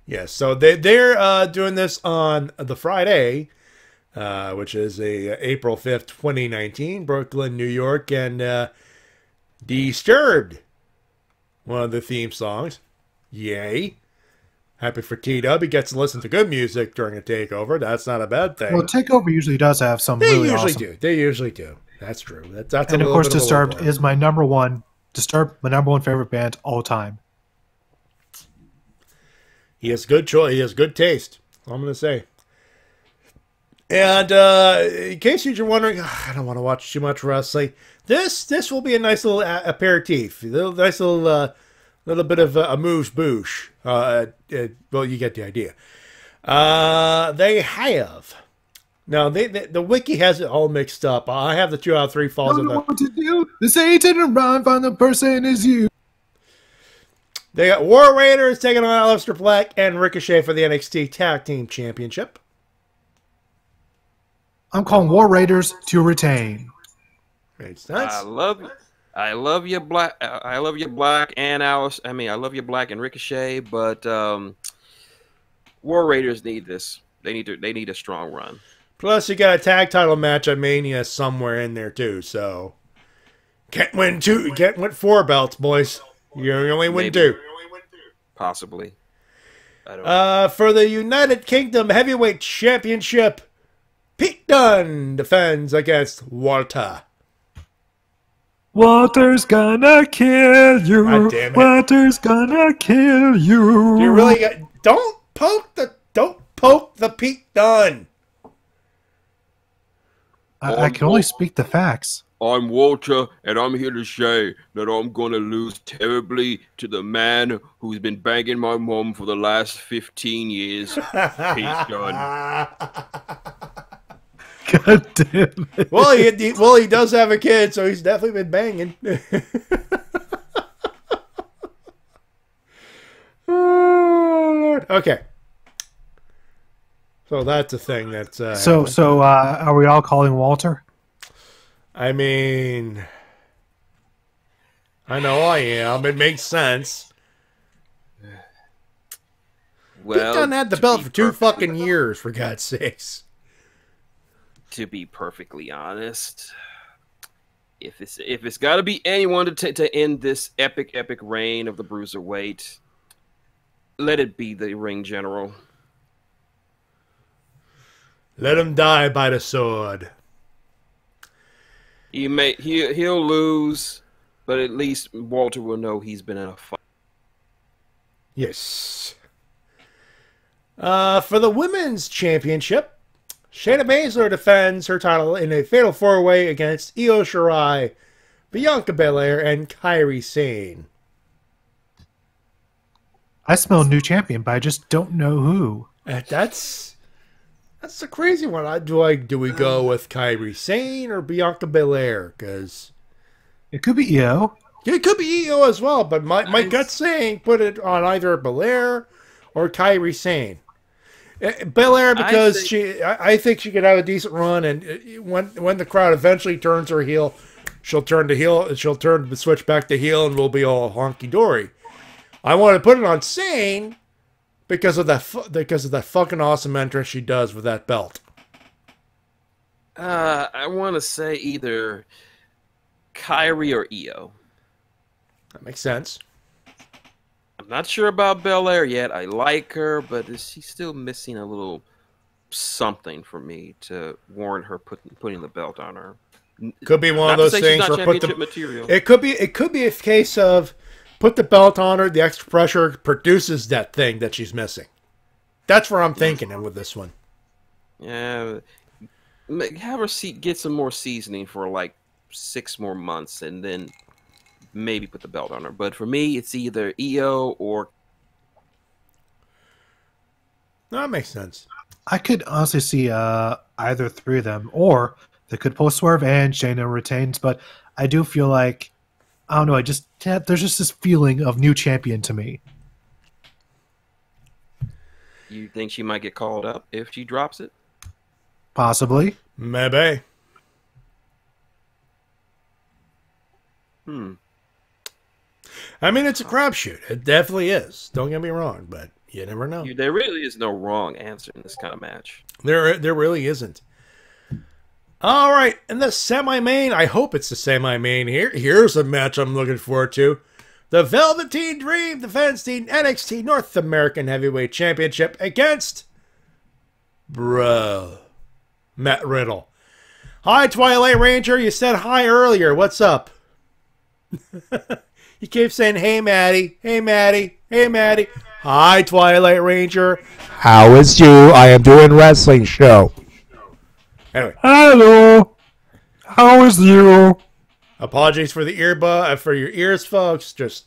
Yes, so they they're uh, doing this on the Friday, uh, which is a uh, April fifth, twenty nineteen, Brooklyn, New York, and uh, Disturbed, one of the theme songs. Yay! Happy for T Dub. He gets to listen to good music during a takeover. That's not a bad thing. Well, Takeover usually does have some they really usually awesome. do. They usually do. That's true. That, that's a and of course, bit of Disturbed is my number one. Disturbed, my number one favorite band all time. He has good choice. He has good taste. I'm gonna say. And uh, in case you're wondering, "Ah, I don't want to watch too much wrestling. This this will be a nice little aperitif, a nice little uh, little bit of a, a moose boosh. Uh, uh, well, you get the idea. Uh, they have. Now, they, they, the wiki has it all mixed up. I have the two out of three falls Don't in know the. what to do. The Satan and run, find the person is you. They got War Raiders taking on Aleister Black and Ricochet for the NXT Tag Team Championship. I'm calling War Raiders to retain. Makes I love love, I love you, black. uh, I love you, black and Alice. I mean, I love you, black and Ricochet. But um, War Raiders need this. They need to. They need a strong run. Plus, you got a tag title match at Mania somewhere in there too. So can't win two. Can't win four belts, boys. You only win Maybe. two. Possibly. Uh, for the United Kingdom Heavyweight Championship, Pete Dunne defends against Walter. Walter's gonna kill you. God damn it. Walter's gonna kill you. You really got. Don't poke the. Don't poke the Pete Dunne. I, I can only speak the facts. I'm Walter, and I'm here to say that I'm gonna lose terribly to the man who's been banging my mom for the last 15 years, Pete Dunne. God damn it. Well, he, he well he does have a kid, so he's definitely been banging. Oh, okay. So that's a thing that's uh, So, so uh, are we all calling Walter? I mean, I know I am. It makes sense. well, Pete Dunne had the belt be for two perfect- fucking years, for God's sakes. To be perfectly honest, if it's if it's got to be anyone to t- to end this epic epic reign of the bruiserweight, let it be the ring general. Let him die by the sword. He may he he'll lose, but at least Walter will know he's been in a fight. Yes. Uh, for the women's championship, Shayna Baszler defends her title in a fatal four-way against Io Shirai, Bianca Belair, and Kairi Sane. I smell a new champion, but I just don't know who. That's That's a crazy one. I, do I do we go with Kairi Sane or Bianca Belair? Because It could be Io. it could be Io as well. But my, my gut's saying put it on either Belair or Kairi Sane. Eh, Belair because think- she, I, I think she could have a decent run, and eh, when when the crowd eventually turns her heel, she'll turn to heel. She'll turn the switch back to heel, and we'll be all honky dory. I want to put it on Sane because of that because of that fucking awesome entrance she does with that belt. Uh, I want to say either Kairi or Io. That makes sense. I'm not sure about Belair yet. I like her, but is she still missing a little something for me to warrant her putting putting the belt on her. Could be one Not of those things where put the material. it could be it could be a case of put the belt on her. The extra pressure produces that thing that she's missing. That's where I'm thinking and with this one. Yeah, have her see, get some more seasoning for like six more months, and then maybe put the belt on her. But for me, it's either Io or No, that makes sense. I could honestly see uh, either three of them, or they could pull Swerve and Shayna retains. But I do feel like I don't know. I just yeah, there's just this feeling of new champion to me. you think she might get called up if she drops it. Possibly. Maybe. Hmm. I mean, it's a crapshoot. It definitely is. Don't get me wrong, but you never know. There really is no wrong answer in this kind of match. There, there really isn't. All right, in the semi-main, I hope it's the semi-main here. Here's a match I'm looking forward to: the Velveteen Dream defends the NXT North American Heavyweight Championship against, bro, Matt Riddle. Hi, Twilight Ranger. You said hi earlier. What's up? you keep saying, "Hey, Maddie. Hey, Maddie. Hey, Maddie." Hi, Twilight Ranger. How is you? I am doing wrestling show. Anyway, Hello. How is you? apologies for the earbud uh, for your ears, folks. Just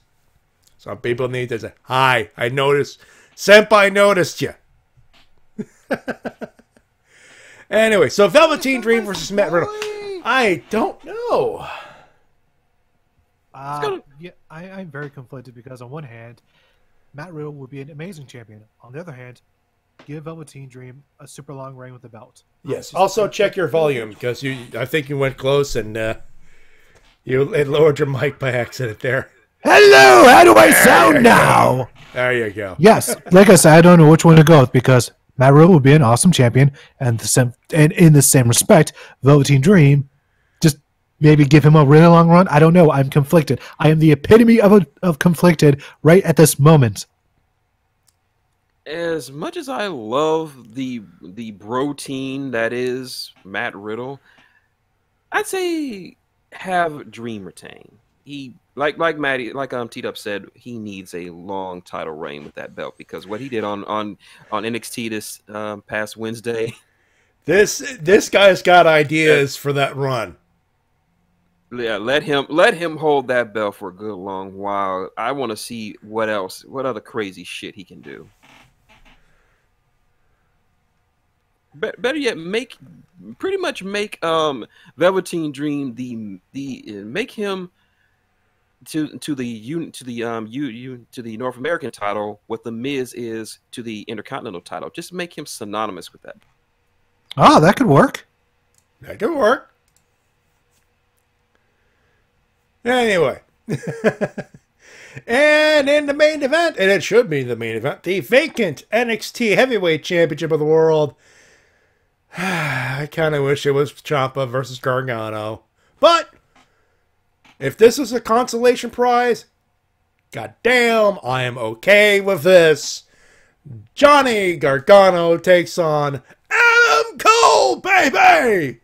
some people need to say, "Hi, I noticed." Senpai noticed you. anyway, so Velveteen Dream versus Matt Riddle. I don't know. Uh, yeah, I, I'm very conflicted because on one hand, Matt Riddle would be an amazing champion. On the other hand, give Velveteen Dream a super long reign with the belt. Yes. Also, check your volume because you. I think you went close and uh, you it lowered your mic by accident there. Hello, how do I sound now? There you go. Yes, like I said, I don't know which one to go with because Matt Riddle would be an awesome champion, and the same, and in the same respect, Velveteen Dream, just maybe give him a really long run. I don't know. I'm conflicted. I am the epitome of a, of conflicted right at this moment. As much as I love the the protein that is Matt Riddle, I'd say have Dream retain. He like like Matty like um T Up said, he needs a long title reign with that belt because what he did on on on NXT this um, past Wednesday. This this guy's got ideas for that run. Yeah, let him let him hold that belt for a good long while. I want to see what else, what other crazy shit he can do. Be- better yet, make pretty much make um Velveteen Dream the the uh, make him to to the un, to the um you you to the North American title what the Miz is to the Intercontinental title. Just make him synonymous with that. Ah, that could work. That could work. Anyway. and in the main event, and it should be the main event, the vacant NXT Heavyweight Championship of the World. I kind of wish it was Ciampa versus Gargano. But if this is a consolation prize, goddamn, I am okay with this. Johnny Gargano takes on Adam Cole, baby!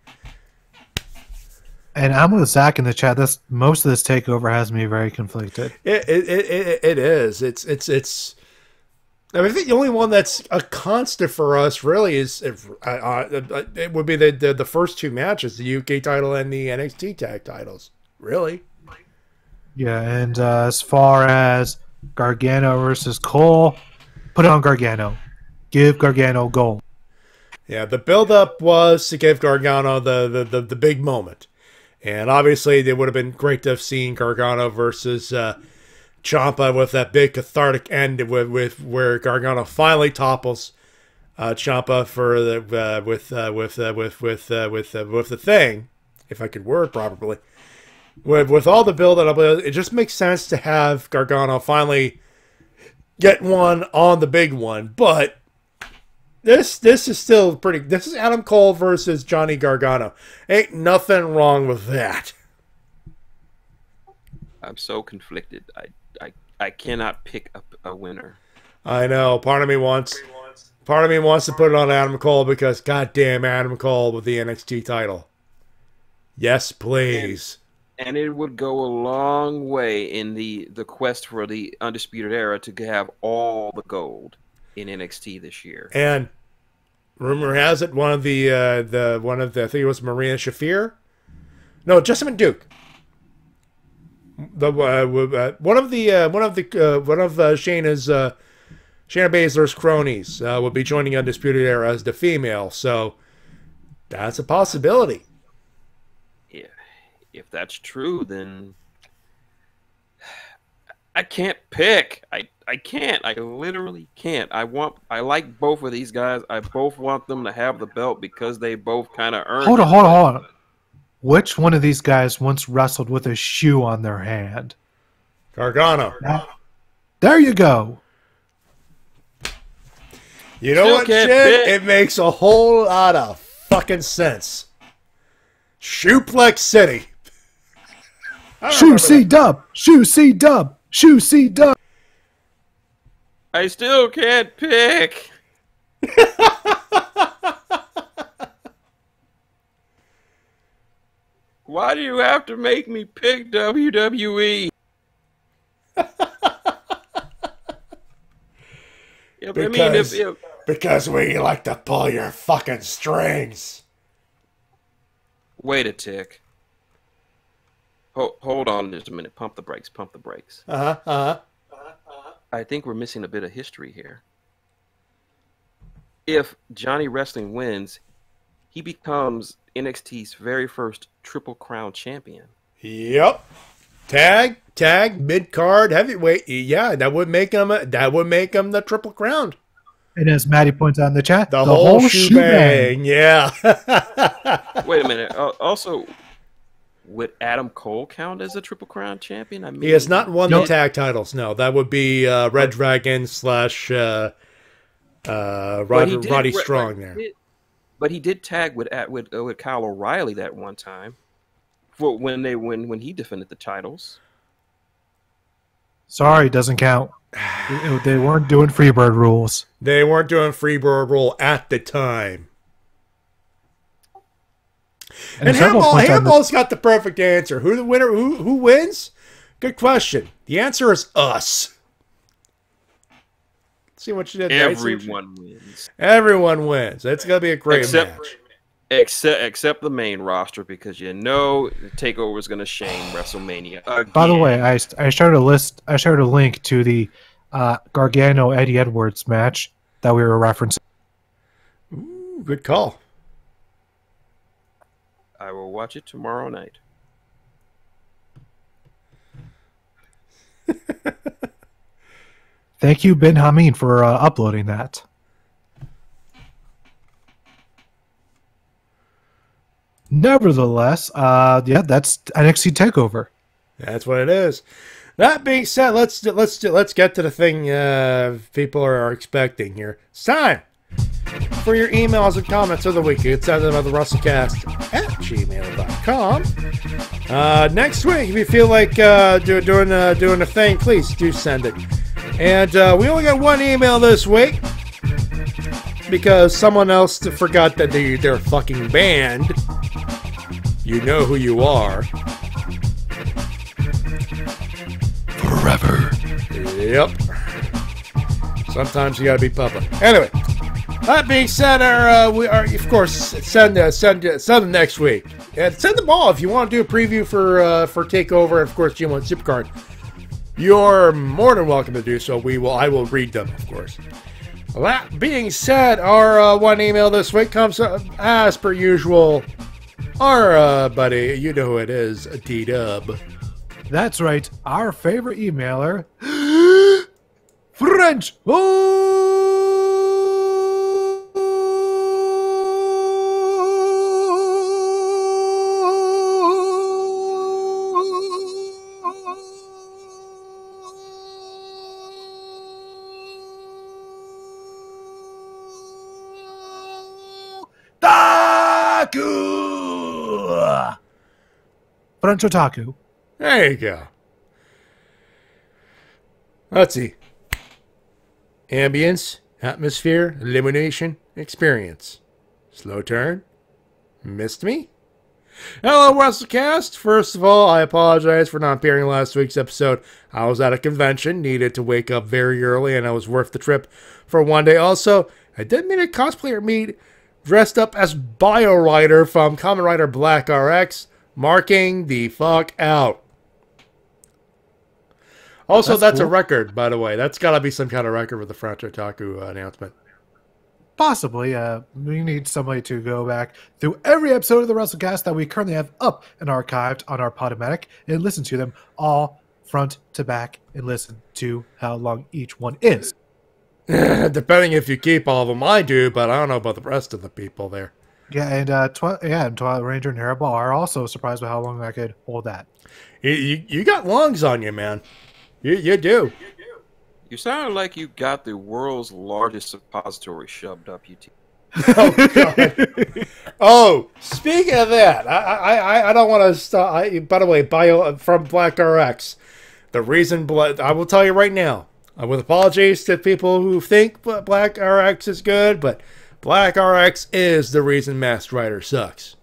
And I'm with Zach in the chat. This most of this takeover has me very conflicted. It it, it, it, is. It's it's it's. I, mean, I think the only one that's a constant for us really is if, uh, uh, it would be the, the the first two matches, the UK title and the NXT tag titles. Really, Yeah, and uh, as far as Gargano versus Cole, put it on Gargano. Give Gargano gold. Yeah, the build-up was to give Gargano the, the, the, the big moment. And obviously, it would have been great to have seen Gargano versus uh, Ciampa with that big cathartic end with, with where Gargano finally topples uh, Ciampa for the uh, with uh, with uh, with with uh, with uh, with the thing, if I could word properly. With with all the build up, it just makes sense to have Gargano finally get one on the big one. But this this is still pretty. This is Adam Cole versus Johnny Gargano. Ain't nothing wrong with that. I'm so conflicted. I I, I cannot pick up a winner. I know. Part of me wants. Part of me wants to put it on Adam Cole because goddamn Adam Cole with the NXT title. Yes, please. And, and it would go a long way in the the quest for the undisputed era to have all the gold in NXT this year. And rumor has it one of the uh, the one of the I think it was Marina Shafir. No, Jessamyn Duke. The uh, uh, one of the uh, one of the uh, one of uh, Shayna's uh, Shayna Baszler's cronies uh, will be joining Undisputed Era as the female, so that's a possibility. Yeah, if that's true, then I can't pick. I I can't. I literally can't. I want. I like both of these guys. I both want them to have the belt because they both kind of earned. Hold on, hold on, hold on. Which one of these guys once wrestled with a shoe on their hand? Gargano. There you go. You know Still what, can't fit. It makes a whole lot of fucking sense. Shoeplex City. I Shoe C dub. Shoe C dub. Shoe C dub. I still can't pick. Why do you have to make me pick? WWE? Yeah, but I mean, if, Because, if, because we like to pull your fucking strings. wait a tick. Hold, hold on just a minute. Pump the brakes. Pump the brakes. Uh huh. Uh huh. I think we're missing a bit of history here. If Johnny Wrestling wins, he becomes NXT's very first Triple Crown champion. Yep. Tag, tag, mid card, heavyweight. Yeah, that would make him. A, that would make him the triple crown. And as Maddie points out in the chat, The, whole, shebang. Yeah. Wait a minute. Uh, also, would Adam Cole count as a Triple Crown champion? I mean, he has not won No. the tag titles. No, that would be uh, Red Dragon slash uh, uh, but Rod, he did- Roddy Strong there. did- But he did tag with at with uh, with Kyle O'Reilly that one time, for when they when when he defended the titles. Sorry, doesn't count. They- They weren't doing Freebird rules. They weren't doing Freebird rule at the time. And, And handball, handball's got the perfect answer. Who the winner? Who who wins? Good question. The answer is us. See what you did there? You- Everyone wins Everyone wins. It's gonna be a great except match. except except the main roster because you know the Takeover is going to shame WrestleMania. Again. By the way, I, I shared a list. I shared a link to the uh, Gargano Eddie Edwards match that we were referencing. Ooh, good call. I will watch it tomorrow night. Thank you, Ben Hameen, for uh, uploading that. Nevertheless, uh, yeah, that's NXT Takeover. That's what it is. That being said, let's let's let's get to the thing uh, people are expecting here. It's time for your emails and comments of the week. You can send them at the WrestleCast at gmail.com. Uh, next week, if you feel like uh, do, doing uh, doing a thing, please do send it. And uh, we only got one email this week because someone else forgot that they, they're fucking banned. You know who you are. Forever. Yep. Sometimes you gotta be Papa. Anyway, that being said, our, uh, we are of course send uh, send uh, send them next week. And send them all if you want to do a preview for uh, for Takeover. Of course, G1 Supercard. You're more than welcome to do so. We will. I will read them, of course. That being said, our uh, one email this week comes uh, as per usual. Our uh, buddy, you know who it is, D Dub. That's right, our favorite emailer, French. Taku! French Otaku. There you go. Let's see. Ambience, atmosphere, illumination, experience. Slow turn. Missed me? Hello, WrestleCast. First of all, I apologize for not appearing last week's episode. I was at a convention, needed to wake up very early, and I was worth the trip for one day. Also, I did meet a cosplayer meet dressed up as Bio Rider from Kamen Rider Black RX, marking the fuck out. Also, That's that's, a record, by the way. That's got to be some kind of record with the French Otaku uh, announcement. Possibly. Uh, we need somebody to go back through every episode of the WrestleCast that we currently have up and archived on our Podomatic and listen to them all front to back and listen to how long each one is. Depending if you keep all of them, I do, but I don't know about the rest of the people there. Yeah, and uh, Twi- yeah, and Twilight Ranger and Hairball are also surprised by how long I could hold that. You, you, you got lungs on you, man. You, you do. You sound like you got the world's largest suppository shoved up your you. Oh, speaking of that, I I, I, I don't want to stop. I, by the way, bio from Black RX, the reason Bla- I will tell you right now. Uh, with apologies to people who think Black RX is good, but Black RX is the reason Masked Rider sucks.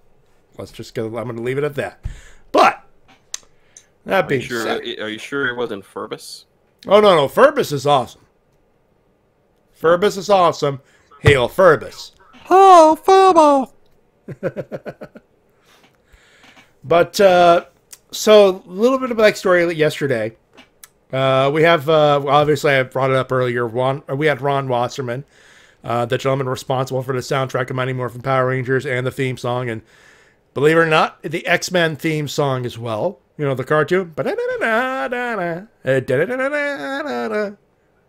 Let's just go. I'm going to leave it at that. But that Are you being sure? said, Are you sure it wasn't Ferbus? oh no no, Ferbus is awesome. Ferbus is awesome. Hail Ferbus. Oh, football! But uh, so a little bit of backstory yesterday. Uh, we have uh, obviously I brought it up earlier. Ron, we had Ron Wasserman, uh, the gentleman responsible for the soundtrack of Mighty Morphin Power Rangers and the theme song, and believe it or not, the X Men theme song as well. You know the cartoon. Da-da-da-da-da-da.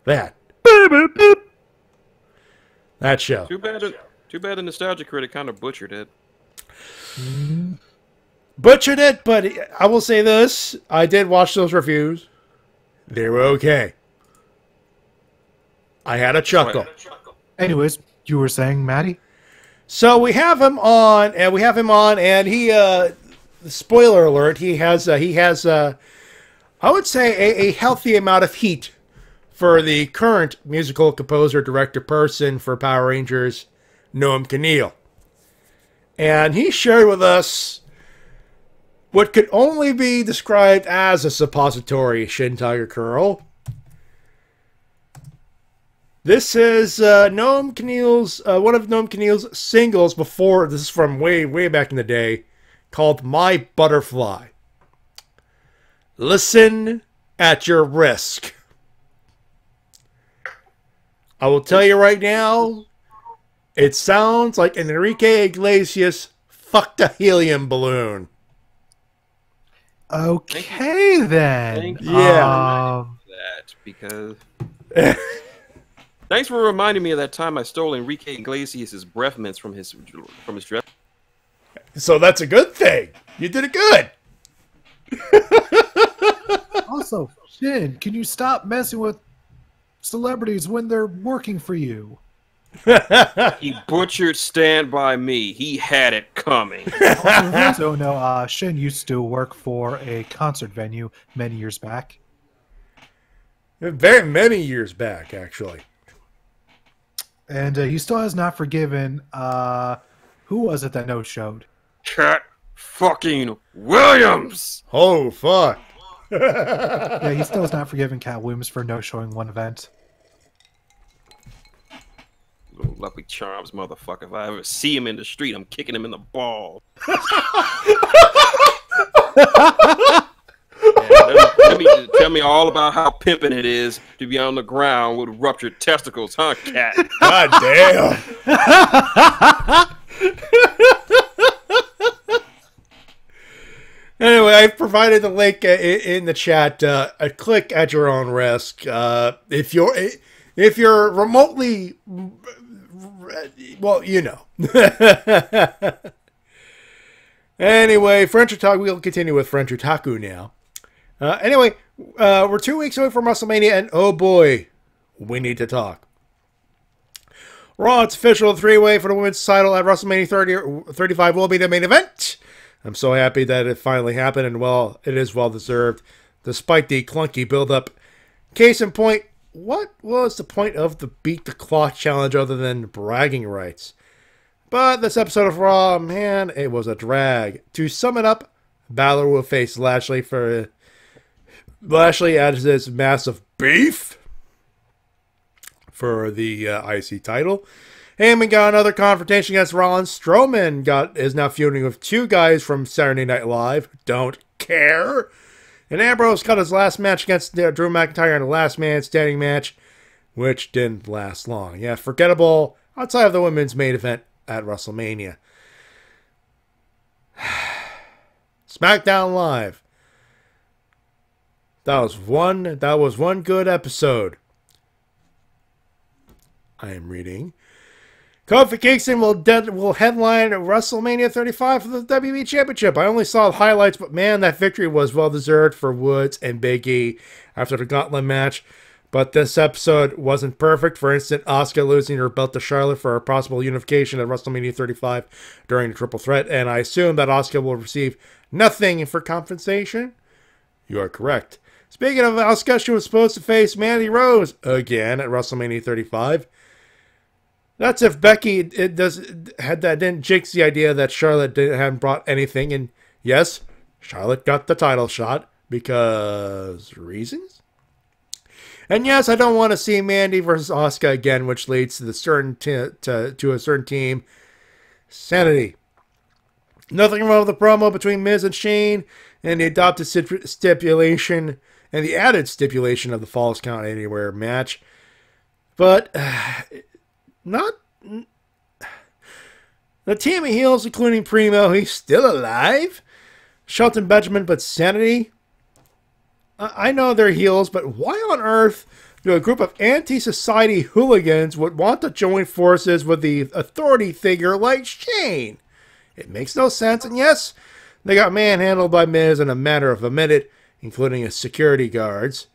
That. That show. Too bad. It, too bad the nostalgia critic kind of butchered it. butchered it, but I will say this: I did watch those reviews. They were okay. I had a chuckle. Anyways, you were saying, Maddie? So we have him on, and we have him on, and he. Uh, spoiler alert: he has uh, he has uh, I would say a, a healthy amount of heat for the current musical composer, director, person for Power Rangers, Noam Kaniel, and he shared with us what could only be described as a suppository ShintigerCurl. This is uh, Noam Kaniel's uh, one of Noam Kaniel's singles before. This is from way way back in the day, called "My Butterfly." Listen at your risk. I will tell you right now, it sounds like Enrique Iglesias fucked a helium balloon. Okay, then. Thank you Yeah. Um, that because. Thanks for reminding me of that time I stole Enrique Iglesias' breath mints from his from his dress. So that's a good thing. You did it good. also, Shin, can you stop messing with celebrities when they're working for you? He butchered Stand By Me. He had it coming. so no, uh, Shin used to work for a concert venue many years back. Very many years back, actually. And uh, he still has not forgiven. Uh, who was it that no showed? Katt fucking Williams. Oh fuck. yeah, he still has not forgiven Katt Williams for no showing one event. Little Lucky Charms motherfucker. If I ever see him in the street, I'm kicking him in the ball. Yeah, let, me, let me Tell me all about how pimping it is to be on the ground with ruptured testicles, huh, Katt? God damn. Anyway, I've provided the link uh, in the chat. Uh, a click at your own risk. Uh, if you're if you're remotely, well, you know. anyway, French Otaku. We'll continue with French Otaku now. Uh, anyway, uh, we're two weeks away from WrestleMania, and oh boy, we need to talk. Raw's official three way for the women's title at WrestleMania 30, 35 will be the main event. I'm so happy that it finally happened, and well, it is well deserved, despite the clunky build up. Case in point, what was the point of the Beat the Clock challenge other than bragging rights? But this episode of Raw, man, it was a drag. To sum it up, Balor will face Lashley for Lashley adds this massive beef for the uh, IC title. Heyman got another confrontation against Rollins. Strowman got is now feuding with two guys from Saturday Night Live. Don't care. And Ambrose got his last match against uh, Drew McIntyre in a last man standing match, which didn't last long. Yeah, forgettable outside of the women's main event at WrestleMania. SmackDown Live. That was one. That was one good episode. I am reading. Kofi Kingston will will headline WrestleMania 35 for the WWE Championship. I only saw the highlights, but man, that victory was well deserved for Woods and Big E after the Gauntlet match. But this episode wasn't perfect. For instance, Asuka losing her belt to Charlotte for a possible unification at WrestleMania 35 during the Triple Threat, and I assume that Asuka will receive nothing for compensation. You are correct. Speaking of Asuka, she was supposed to face Mandy Rose again at WrestleMania 35. That's if Becky it does had that didn't jinx the idea that Charlotte didn't hadn't brought anything, and yes, Charlotte got the title shot because reasons. And yes, I don't want to see Mandy versus Asuka again, which leads to the certain to, a certain team sanity. Nothing wrong with the promo between Miz and Shane, and the adopted stip- stipulation and the added stipulation of the Falls Count Anywhere match, but. Uh, not the team of heels, including Primo, he's still alive. Shelton Benjamin, but Sanity. I know they're heels, but why on earth do a group of anti-society hooligans would want to join forces with the authority figure like Shane? It makes no sense. And yes, they got manhandled by Miz in a matter of a minute, including his security guards.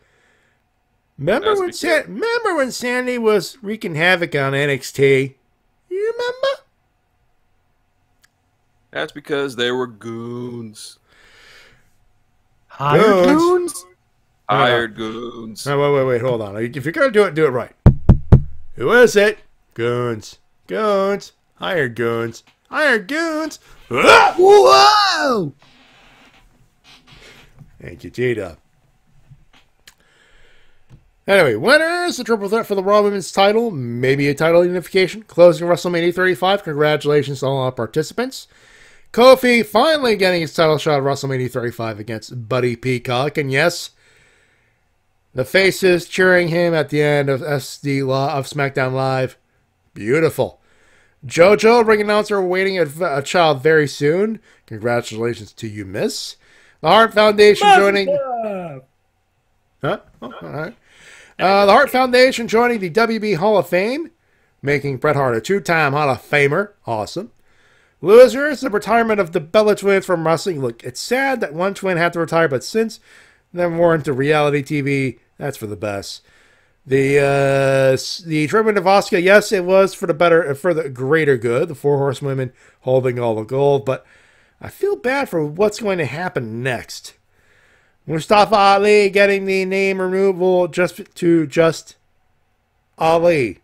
Remember when San- remember when Sanity was wreaking havoc on NXT? You remember? That's because they were goons. Hired goons? Hired goons. No, wait, wait, wait, hold on. If you're gonna do it, do it right. Who is it? Goons. Goons. Hired goons. Hired goons. Ah! Whoa! Thank you, Jada. Anyway, winners the triple threat for the Raw Women's title, maybe a title unification, closing WrestleMania 35. Congratulations to all our participants. Kofi finally getting his title shot at WrestleMania 35 against Buddy Peacock, and yes, the faces cheering him at the end of SD Law of SmackDown Live. Beautiful. JoJo, ring announcer, awaiting a, a uh, child very soon. Congratulations to you, Miss. The Hart Foundation joining. Huh? Oh, all right. Uh, the Hart Foundation joining the WB Hall of Fame, making Bret Hart a two-time Hall of Famer. Awesome. Losers, the retirement of the Bella twins from wrestling. Look, it's sad that one twin had to retire, but since they're more into reality TV, that's for the best. The uh, the treatment of Asuka, yes, it was for the better, for the greater good. The four horsewomen holding all the gold, but I feel bad for what's going to happen next. Mustafa Ali getting the name removal just to just Ali.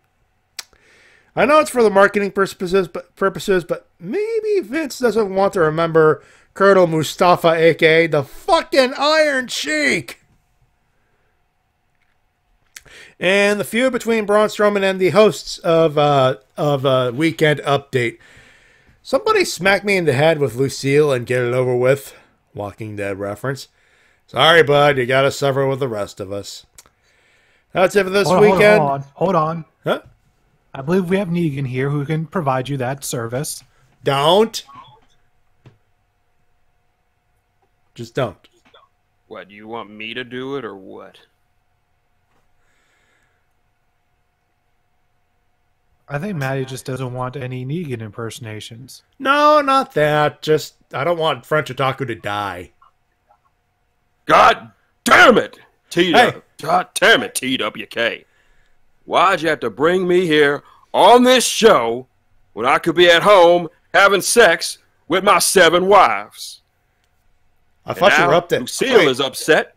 I know it's for the marketing purposes, but purposes, but maybe Vince doesn't want to remember Colonel Mustafa, aka the fucking Iron Sheik. And the feud between Braun Strowman and the hosts of uh, of uh, Weekend Update. Somebody smack me in the head with Lucille and get it over with. Walking Dead reference. Sorry, bud. You got to suffer with the rest of us. That's it for this hold on, weekend. Hold on, hold on. Huh? I believe we have Negan here who can provide you that service. Don't. Just don't. What, do you want me to do it or what? I think Matty just doesn't want any Negan impersonations. No, not that. Just I don't want French Otaku to die. God damn it! T Hey. God damn it, TWK. Why'd you have to bring me here on this show when I could be at home having sex with my seven wives? I thought you were up to Lucille wait, is upset.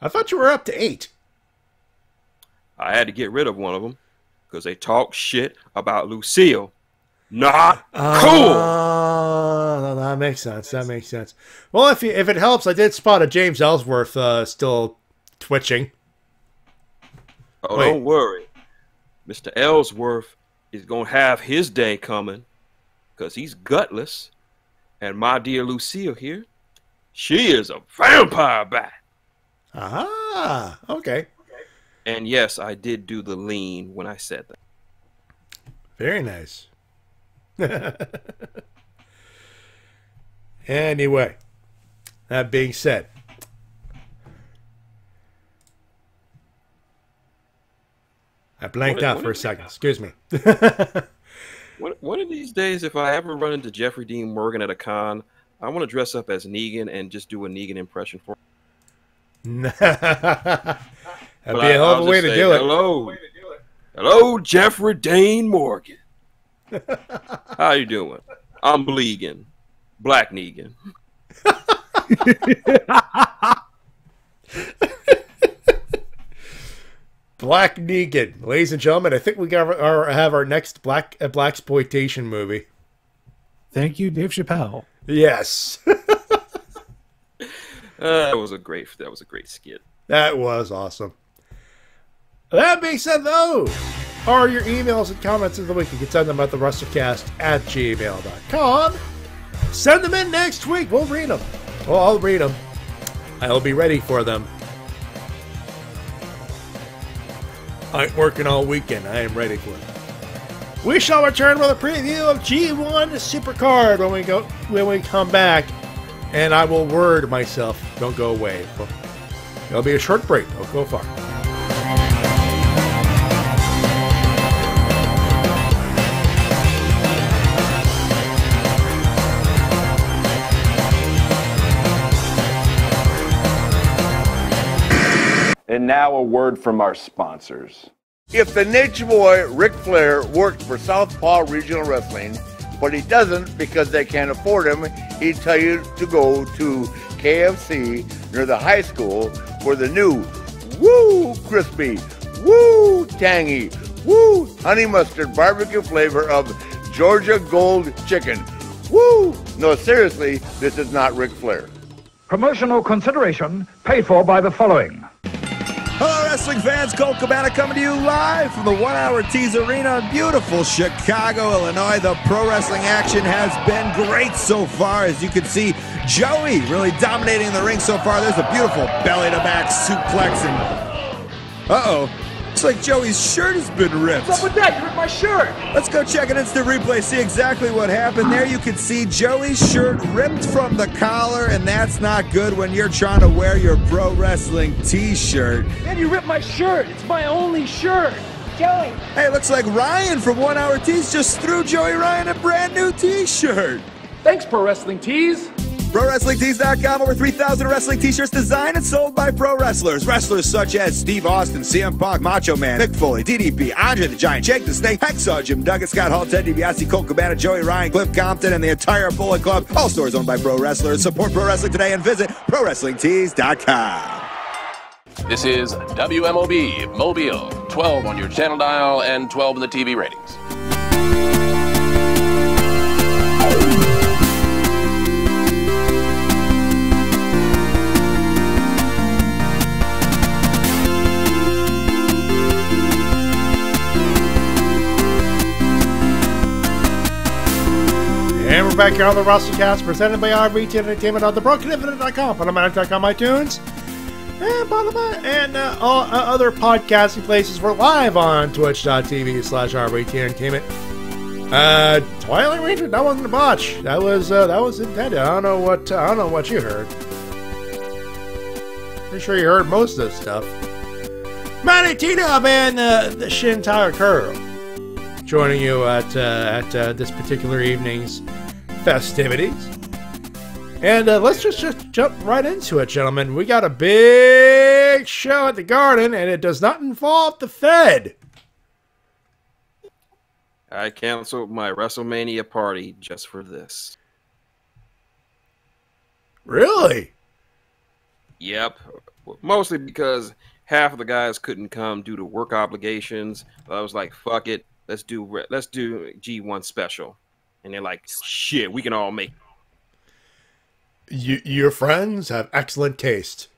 I thought you were up to eight. I had to get rid of one of them because they talk shit about Lucille. Not cool. Oh, that makes sense. That makes sense. Well, if you, if it helps, I did spot a James Ellsworth uh, still twitching. Oh, Wait. don't worry. Mr. Ellsworth is going to have his day coming because he's gutless. And my dear Lucille here, she is a vampire bat. Ah, okay. And yes, I did do the lean when I said that. Very nice. anyway, that being said, I blanked What- out what for a second. Excuse me. One, of these days, if I ever run into Jeffrey Dean Morgan at a con, I want to dress up as Negan and just do a Negan impression for That'd But be a hell of a way to say, do it. Hello. Hello, Jeffrey Dean Morgan. How you doing? I'm Blegan. Black Negan. Black Negan, ladies and gentlemen. I think we got our, our have our next black uh, black exploitation movie. Thank you, Dave Chappelle. Yes, Uh, that was a great. That was a great skit. that was awesome. That being said, though, are your emails and comments of the week. You can send them at the WrestleCast at gmail.com. Send them in next week. We'll read them. Well, I'll read them. I'll be ready for them. I'm working all weekend. I am ready for it. We shall return with a preview of G1 Supercard when we go when we come back, and I will word myself. Don't go away. It'll be a short break. Don't go far. And now a word from our sponsors. If the Nature Boy Ric Flair worked for Southpaw Regional Wrestling, but he doesn't because they can't afford him, he'd tell you to go to KFC near the high school for the new Woo Crispy, Woo Tangy, Woo Honey Mustard Barbecue flavor of Georgia Gold Chicken. Woo! No, seriously, this is not Ric Flair. Promotional consideration paid for by the following. Wrestling fans. Colt Cabana coming to you live from the One Hour Tease Arena in beautiful Chicago, Illinois. The pro wrestling action has been great so far. As you can see, Joey really dominating the ring so far. There's a beautiful belly to back suplex. And uh oh, looks like Joey's shirt has been ripped. What's up with that? You ripped my shirt. Let's go check an instant replay, see exactly what happened. There you can see Joey's shirt ripped from the collar, and that's not good when you're trying to wear your pro wrestling t-shirt. Man, you ripped my shirt. It's my only shirt. Joey. Hey, looks like Ryan from One Hour Tees just threw Joey Ryan a brand new t-shirt. Thanks, Pro Wrestling Tees. ProWrestlingTees.com, over 3,000 wrestling t-shirts designed and sold by pro wrestlers. Wrestlers such as Steve Austin, CM Punk, Macho Man, Mick Foley, DDP, Andre the Giant, Jake the Snake, Hacksaw, Jim Duggan, Scott Hall, Ted DiBiase, Colt Cabana, Joey Ryan, Cliff Compton, and the entire Bullet Club. All stores owned by pro wrestlers. Support pro wrestling today and visit ProWrestlingTees.com. This is WMOB Mobile, 12 on your channel dial and 12 in the TV ratings. Back here on the WrestleCast, presented by RVT Entertainment on thebrokeninfinite.com, Podomatic.com, iTunes, and bottom and uh, all uh, other podcasting places. We're live on twitch.tv slash RVT Entertainment. Uh, Twilight Ranger, that wasn't a botch. That was uh, that was intended. I don't know what I don't know what you heard. Pretty sure you heard most of this stuff. Matty T-Dub and uh, the Shin Curl joining you at uh, at uh, this particular evening's festivities. And uh, let's just, just jump right into it, gentlemen. We got a big show at the Garden, and it does not involve the Fed. I canceled my WrestleMania party just for this. Really? Yep. Mostly because half of the guys couldn't come due to work obligations. I was like, "Fuck it, let's do re- let's do G1 special," and they're like, "Shit, we can all make." You, your friends have excellent taste.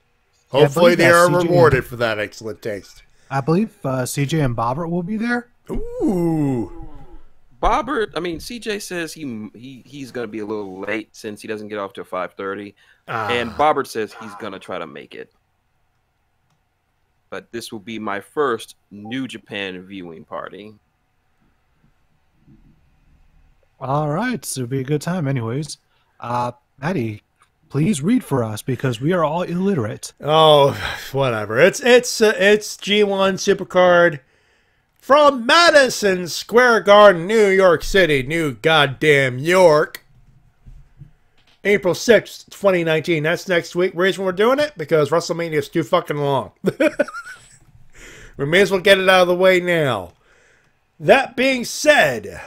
Hopefully, believe they are CJ rewarded for that excellent taste. I believe uh, CJ and Bobbert will be there. Ooh. Bobbert, I mean, CJ says he he he's gonna be a little late since he doesn't get off till five thirty, Ah. and Bobbert says he's gonna try to make it. But this will be my first New Japan viewing party. All right, so it'll be a good time, anyways. Uh, Matty, please read for us because we are all illiterate. Oh, whatever. It's it's uh, it's G1 Supercard from Madison Square Garden, New York City, New Goddamn York. April 6th, 2019. That's next week. Reason we're doing it? Because WrestleMania is too fucking long. we may as well get it out of the way now. That being said,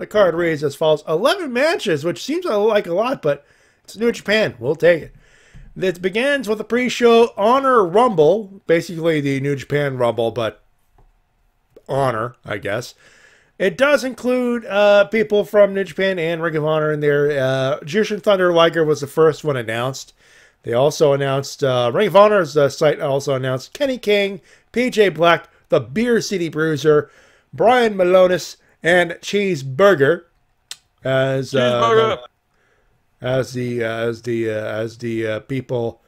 the card reads as follows 11 matches, which seems like a lot, but it's New Japan. We'll take it. It begins with a pre show Honor Rumble, basically the New Japan Rumble, but Honor, I guess. It does include uh, people from New Japan and Ring of Honor in there. Uh, Jushin Thunder Liger was the first one announced. They also announced uh, Ring of Honor's uh, site also announced Kenny King, PJ Black, the Beer City Bruiser, Brian Milonas, and Cheeseburger as uh, Cheeseburger. as the uh, as the uh, as the uh, people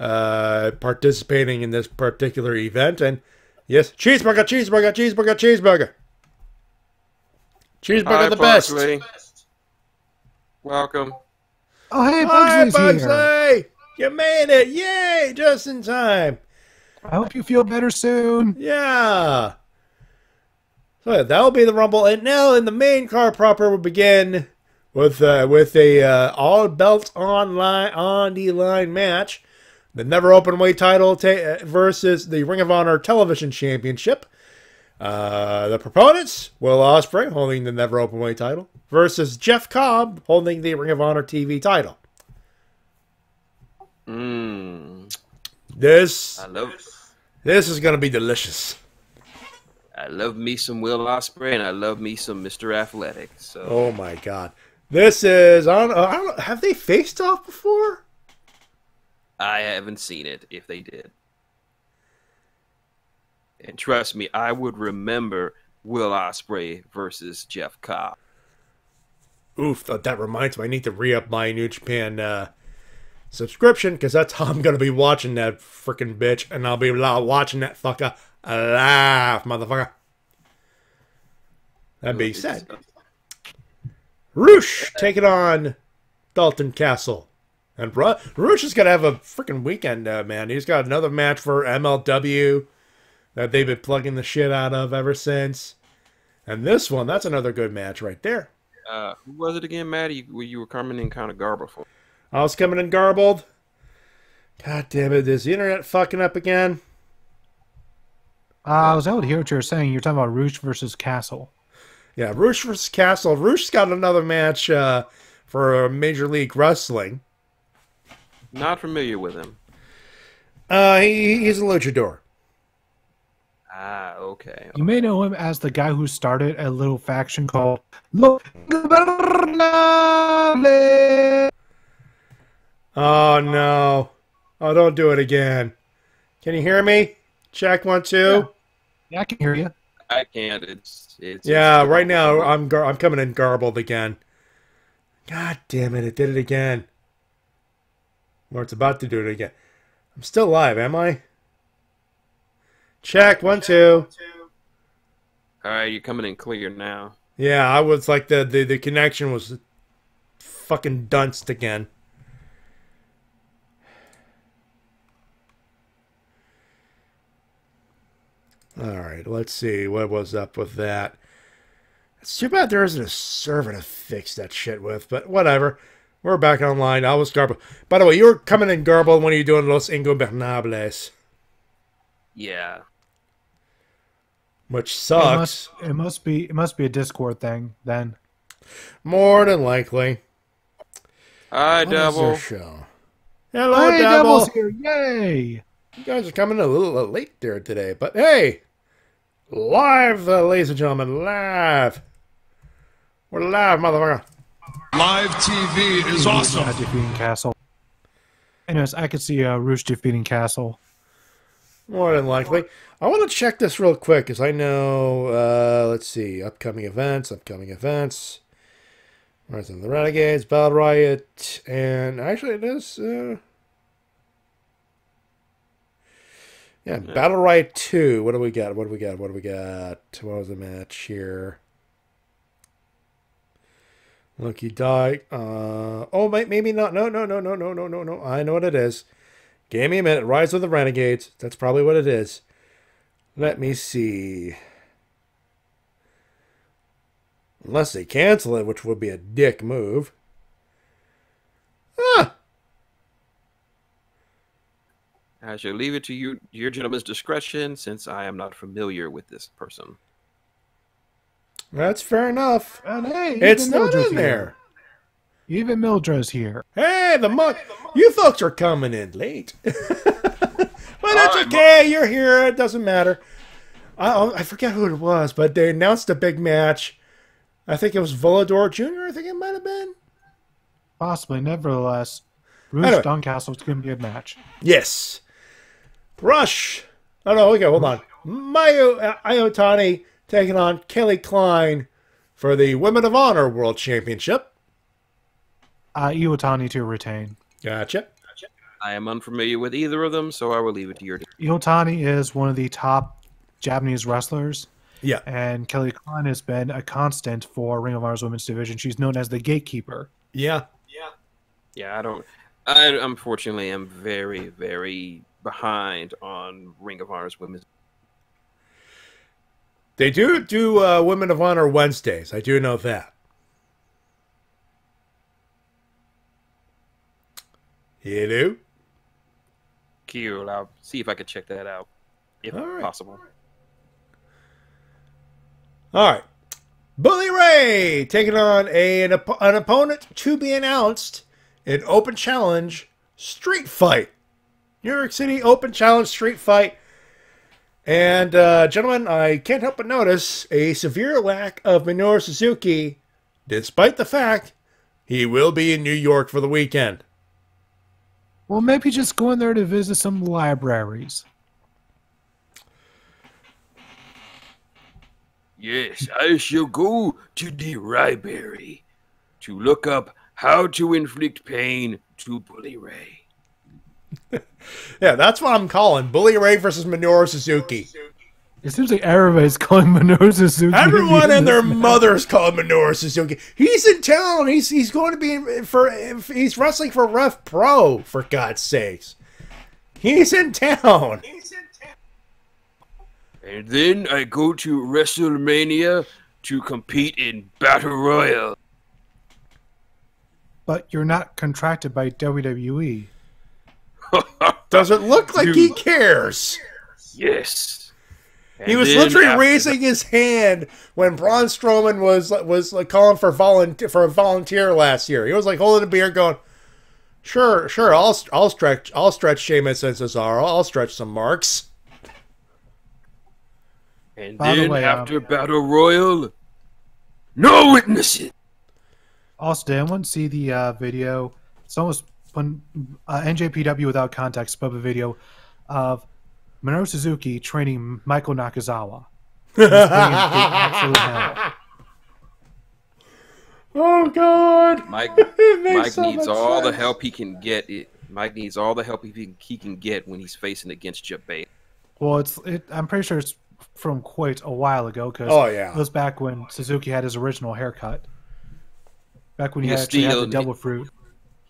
uh, participating in this particular event. And yes, cheeseburger, cheeseburger, cheeseburger, cheeseburger. Cheeseburger Hi, the best. Barkley. Welcome. Oh, hey, Hi, Bugsley's here. Bugsley! You made it! Yay! Just in time. I hope you feel better soon. Yeah. So yeah, that'll be the Rumble, and now in the main card proper will begin with uh, with a uh, all belt on line on the line match, the never open weight title ta- versus the Ring of Honor Television Championship. Uh, the proponents Will Ospreay holding the never open weight title versus Jeff Cobb holding the Ring of Honor TV title. Mm, This this is gonna be delicious. I love me some Will Ospreay and I love me some Mr. Athletic. So Oh my god. This is I don't, I don't have they faced off before? I haven't seen it if they did. And trust me, I would remember Will Ospreay versus Jeff Cobb. Oof, that, reminds me I need to re-up my New Japan uh, subscription because that's how I'm gonna be watching that freaking bitch and I'll be watching that fucker live, motherfucker. That being said, Rush taking on Dalton Castle. And Ru- Rush is going to have a freaking weekend, uh, man. He's got another match for MLW that they've been plugging the shit out of ever since. And this one, that's another good match right there. Uh, who was it again, Matty? You, you were coming in kind of garbled for. I was coming in garbled. God damn it, is the internet fucking up again? Uh, I was able to hear what you were saying. You're talking about Rush versus Castle. Yeah, Rush versus Castle. Rush's got another match uh, for uh, Major League Wrestling. Not familiar with him. Uh, he, he's a luchador. Ah, okay. You may know him as the guy who started a little faction called Los Ingobernables. Oh no! Oh, don't do it again. Can you hear me? Check one two. Yeah, I can hear you. I can't. It's it's. Yeah, it's right now I'm gar- I'm coming in garbled again. God damn it, it did it again. Or it's about to do it again. I'm still live, am I? Check, one, two. All right, you're coming in clear now. Yeah, I was like the the, the connection was fucking dunced again. All right, let's see what was up with that. It's too bad there isn't a server to fix that shit with, but whatever. We're back online. I was Garble. By the way, you were coming in Garble when you doing Los Ingobernables, Yeah. which It sucks. must, it must be it must be a Discord thing then. More than likely. Hi, What is Devil. their show? Hello, hey, Devil. Devil's here! Yay! You guys are coming a little late there today, but hey, live, uh, ladies and gentlemen, live. We're live, motherfucker. Live TV is awesome. Defeating Castle. Anyways, I could see uh, Rush defeating Castle. More than likely. I want to check this real quick because I know. Uh, let's see, upcoming events, upcoming events. Rise of the Renegades, Battle Riot, and actually it is. Uh, yeah, Battle Riot Two. What do we got? What do we got? What do we got? What was the match here? Lucky Dyke. Uh, oh, may- maybe not. No, no, no, no, no, no, no, no. I know what it is. Give me a minute. Rise of the Renegades. That's probably what it is. Let me see. Unless they cancel it, which would be a dick move. Ah! I shall leave it to you, your gentleman's discretion, since I am not familiar with this person. That's fair enough. And hey, It's not Mildred's in here. there. Even Mildred's here. Hey, the monk. You folks are coming in late. but that's okay. You're here. It doesn't matter. I, oh, I forget who it was, but they announced a big match. I think it was Volador Jr., I think it might have been. Possibly. Nevertheless, Rush Anyway. Doncaster is going to be a match. Yes. Rush. Oh, no, okay, hold on. Mayu uh, Iwatani taking on Kelly Klein for the Women of Honor World Championship. Uh, Iwatani to retain. Gotcha. I am unfamiliar with either of them, so I will leave it to your. Iwatani is one of the top Japanese wrestlers. Yeah. And Kelly Klein has been a constant for Ring of Honor's women's division. She's known as the gatekeeper. Yeah. Yeah. Yeah, I don't. I unfortunately am very, very behind on Ring of Honor's women's. They do do uh, Women of Honor Wednesdays. I do know that. You do? Cool. I'll see if I can check that out, if All right. possible. All right. Bully Ray taking on a, an, op- an opponent to be announced in Open Challenge Street Fight. New York City Open Challenge Street Fight. And, uh, gentlemen, I can't help but notice a severe lack of Minoru Suzuki, despite the fact he will be in New York for the weekend. Well, maybe just going there to visit some libraries. Yes, I shall go to the library to look up how to inflict pain to Bully Ray. Yeah, that's what I'm calling Bully Ray versus Minoru Suzuki. It seems like everybody's calling Minoru Suzuki. Everyone and their this match. mothers call Minoru Suzuki. He's in town. He's he's going to be for he's wrestling for Rev Pro for God's sakes. He's in town. He's in town. And then I go to WrestleMania to compete in Battle Royal. But you're not contracted by. WWE. Does it look like he cares? Yes. He was literally after raising his hand when Braun Strowman was was like calling for volunteer for a volunteer last year. He was like holding a beer, going, "Sure, sure, I'll I'll stretch I'll stretch Sheamus and Cesaro. I'll stretch some marks." And By the then way, um, after Battle Royal, no witnesses. Also, did anyone see the uh, video? It's almost when uh, NJPW without context put up a video of Minoru Suzuki training Michael Nakazawa. He's bringing the absolute hell. Oh God! Mike, Mike so needs much all the help he can get. It, Mike needs all the help he can, he can get when he's facing against Jebailey. Well, it's it, I'm pretty sure it's from quite a while ago because Oh, yeah. it was back when Suzuki had his original haircut. Back when he He'll actually had the double devil fruit.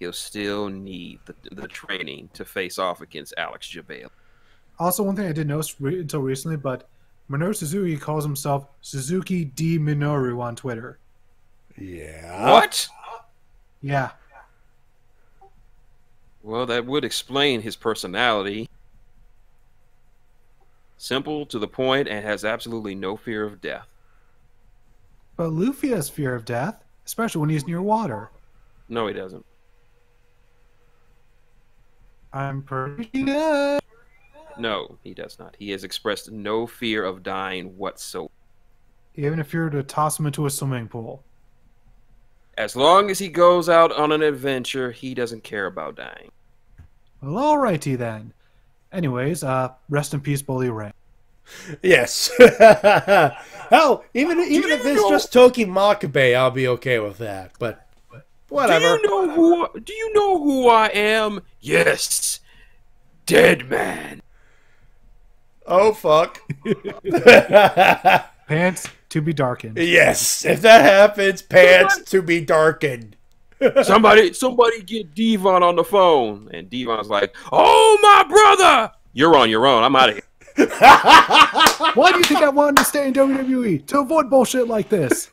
He'll still need the, the training to face off against Alex Jebailey. Also, one thing I didn't notice re- until recently, but Minoru Suzuki calls himself Suzuki D Minoru on Twitter. Yeah. What? Yeah. Well, that would explain his personality. Simple to the point and has absolutely no fear of death. But Luffy has fear of death, especially when he's near water. No, he doesn't. I'm pretty good. No, he does not. He has expressed no fear of dying whatsoever. Even if you were to toss him into a swimming pool. As long as he goes out on an adventure, he doesn't care about dying. Well, alrighty then. Anyways, uh, rest in peace, Bully Ray. Yes. Hell, even even if it's just Togi Makabe, I'll be okay with that. But whatever. Do you know who? Do you know who I am? Yes, Dead Man. Oh fuck. Pants to be darkened. yes, if that happens, pants to be darkened. somebody, somebody, get Devon on the phone, and Devon's like, "Oh my brother, you're on your own. I'm out of here." Why do you think I wanted to stay in WWE? To avoid bullshit like this.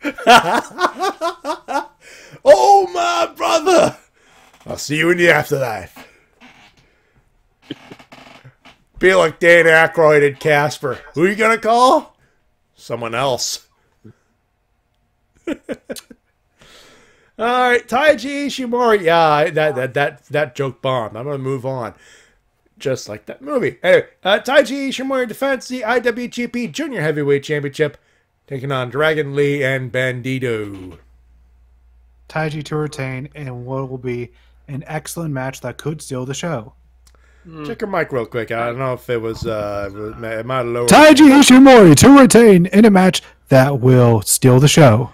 Oh my brother! I'll see you in the afterlife. Be like Dan Aykroyd and Casper. Who are you gonna call? Someone else. All right, Taiji Ishimori. Yeah, that that that that joke bombed. I'm gonna move on, just like that movie. Anyway, uh, Taiji Ishimori defends the IWGP Junior Heavyweight Championship, taking on Dragon Lee and Bandito. Taiji to retain in what will be an excellent match that could steal the show. Check your mic real quick. I don't know if it was uh, it was- it might have lowered. Taiji Ishimori to retain in a match that will steal the show.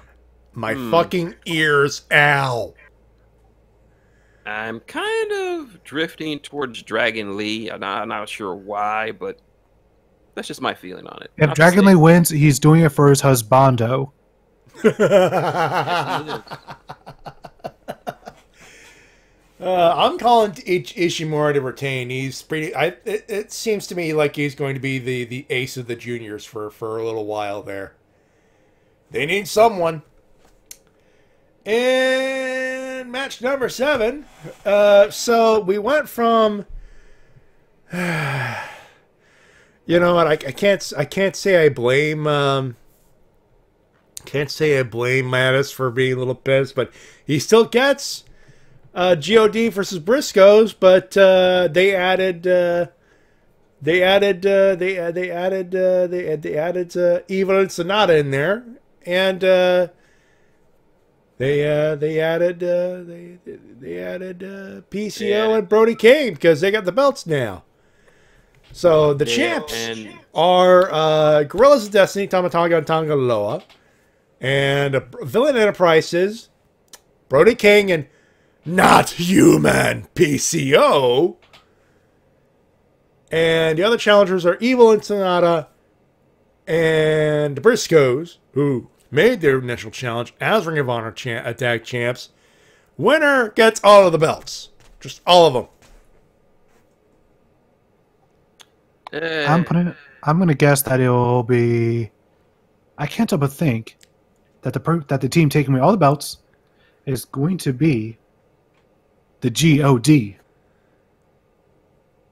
My fucking ears, ow. I'm kind of drifting towards Dragon Lee. I'm not, I'm not sure why, but that's just my feeling on it. If I'll Dragon Lee wins, he's doing it for his husbando. Uh, I'm calling Ich- Ishimori to retain. He's pretty. I. It, it seems to me like he's going to be the the ace of the juniors for for a little while there. They need someone. And match number seven. Uh, so we went from. you know what? I, I can't. I can't say I blame. Um, can't say I blame Mattis for being a little pissed, but he still gets uh, God versus Briscoes, but uh, they added uh, they added uh, they uh, they added uh, they they added uh, Evil and Sanada in there, and uh, they uh, they added uh, they they added uh, PCO Yeah. and Brody King because they got the belts now. So the Yeah, champs and- are uh, Gorillas of Destiny, Tama Tonga and Tanga Loa, and uh, Villain Enterprises, Brody King and not human PCO. And the other challengers are Evil and Sanada and the Briscoes, who made their initial challenge as Ring of Honor cha- uh, tag champs. Winner gets all of the belts. Just all of them. Eh, I'm putting. I'm gonna guess that it'll be. I can't help but think that the per, that the team taking away all the belts is going to be the God.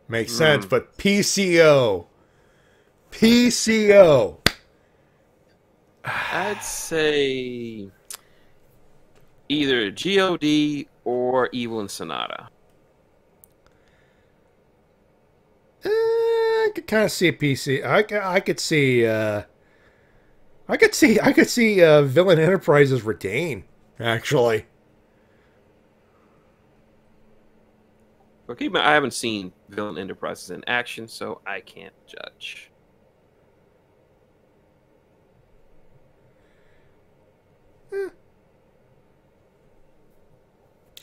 Makes sense, but PCO. PCO. I'd say either God or Evil and Sanada. Eh, I could kind of see a PC. I, c- I could see. Uh, I could see. I could see uh, Villain Enterprises retain. Actually, But keep in mind, I haven't seen Villain Enterprises in action, so I can't judge.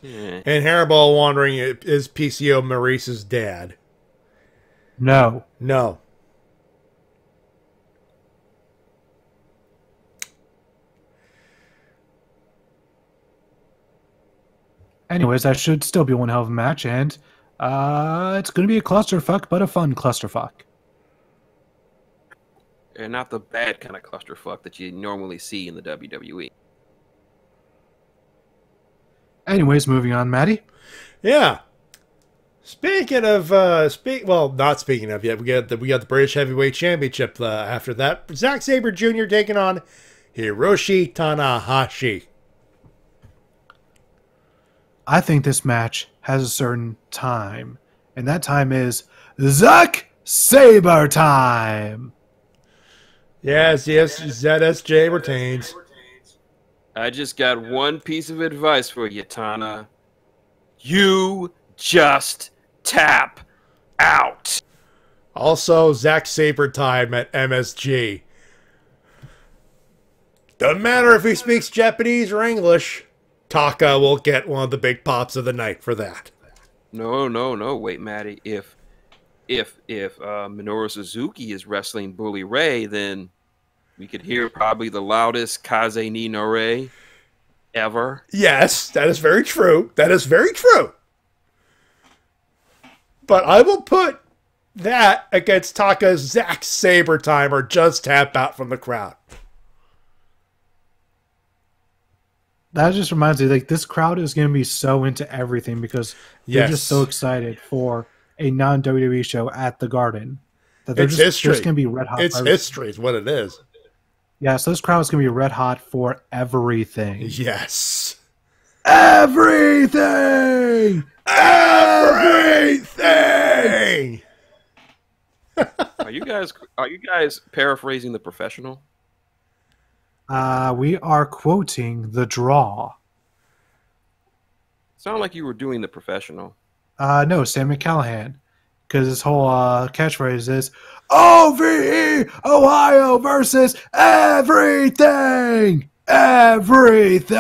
Yeah. And Hairball wondering is PCO Maurice's dad. No. No. Anyways, that should still be one hell of a match, and uh, it's going to be a clusterfuck, but a fun clusterfuck. And not the bad kind of clusterfuck that you normally see in the. WWE. Anyways, moving on, Matty. Yeah. Speaking of, uh, speak well, not speaking of yet. We got the we got the British Heavyweight Championship uh, after that. Zack Sabre Jr. taking on Hiroshi Tanahashi. I think this match has a certain time, and that time is Zack Sabre time. Yes, yes, ZSJ retains. I just got one piece of advice for you, Tana. You just tap out. Also, Zack Sabre time at MSG. Doesn't matter if he speaks Japanese or English. Taka will get one of the big pops of the night for that. No, no, no. Wait, Matty. If if if uh, Minoru Suzuki is wrestling Bully Ray, then we could hear probably the loudest Kaze ni Nare ever. Yes, that is very true. That is very true. But I will put that against Taka's Zack Sabre time or just tap out from the crowd. That just reminds me, like this crowd is going to be so into everything because they're Yes. just so excited for a non WWE show at the Garden that they're It's just, history. just going to be red hot. It's for- history, is what it is. Yeah, so this crowd is going to be red hot for everything. Yes. Everything. Everything. Are you guys are you guys paraphrasing the professional? Uh, we are quoting the draw. Sound like you were doing the professional. Uh, no, Sami Callihan. Because his whole uh, catchphrase is OVE Ohio versus everything! Everything!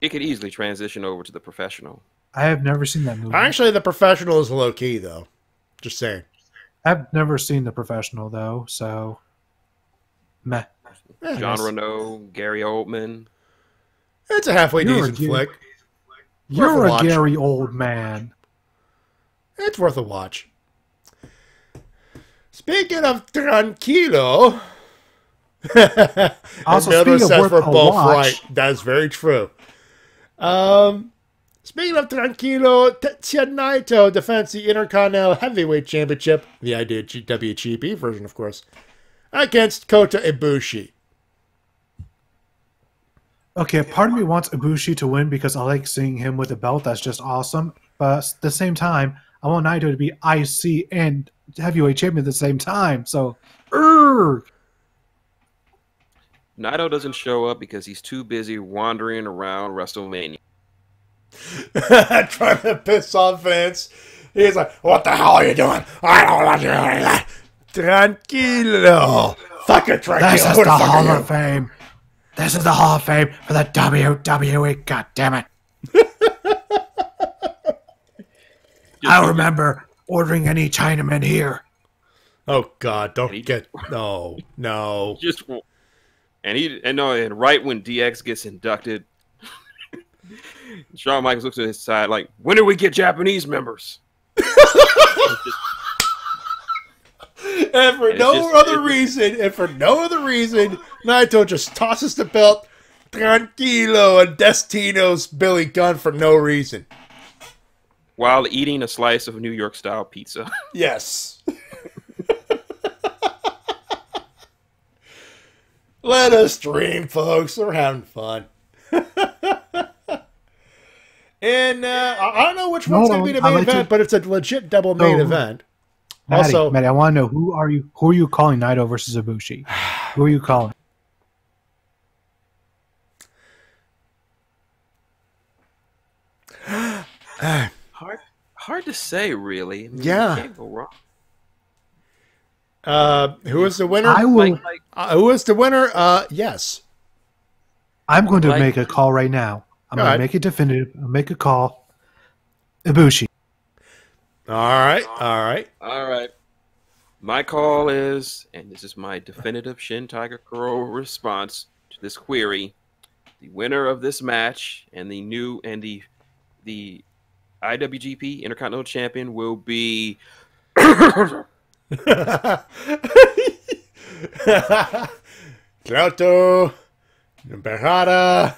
It could easily transition over to the professional. I have never seen that movie. Actually, the professional is low key, though. Just saying. I've never seen The Professional, though, so. Meh. Yeah, John nice. Reno, Gary Oldman. It's a halfway You're a decent Gary- flick. You're a watch. Gary old man. It's worth a watch. Speaking of tranquilo, Also, another speaking of set for both right. That's very true. Um, speaking of tranquilo, Tetsuya Naito defends the Intercontinental Heavyweight Championship, the IWGP version, of course, against Kota Ibushi. Okay, part of me wants Ibushi to win because I like seeing him with a belt. That's just awesome. But at the same time, I want Naito to be IC and heavyweight champion at the same time. So, urgh. Naito doesn't show up because he's too busy wandering around WrestleMania. Trying to piss off Vince. He's like, What the hell are you doing? I don't want you doing that. Tranquilo. Fuck it, tranquilo. This is Who the Hall you? of Fame. This is the Hall of Fame for the WWE. God damn it. I remember ordering any Chinaman here. Oh God! Don't get no, no. Just and he and no and right when DX gets inducted, Shawn Michaels looks at his side like, when do we get Japanese members? And for It's no just- other it's- reason, and for no other reason, Naito just tosses the belt, tranquilo, and Destino's Billy Gunn for no reason. While eating a slice of New York style pizza. Yes. Let us dream, folks. We're having fun. and uh, I I don't know which one's Hold going to be the main like to- event, but it's a legit double main So- event. Matty, also, Matty, I want to know who are you? Who are you calling Naito versus Ibushi? Who are you calling? hard hard to say really. I mean, Yeah. can't go wrong. uh, who is the winner? I will. Uh, who is the winner? Uh, yes. I'm going to Like- make a call right now. I'm Go gonna make it definitive. I'll make a call. Ibushi. All right, all right. All right. My call is, and this is my definitive ShintigerCurl response to this query: the winner of this match and the new and the the IWGP Intercontinental Champion will be. Kyoto, Berhada.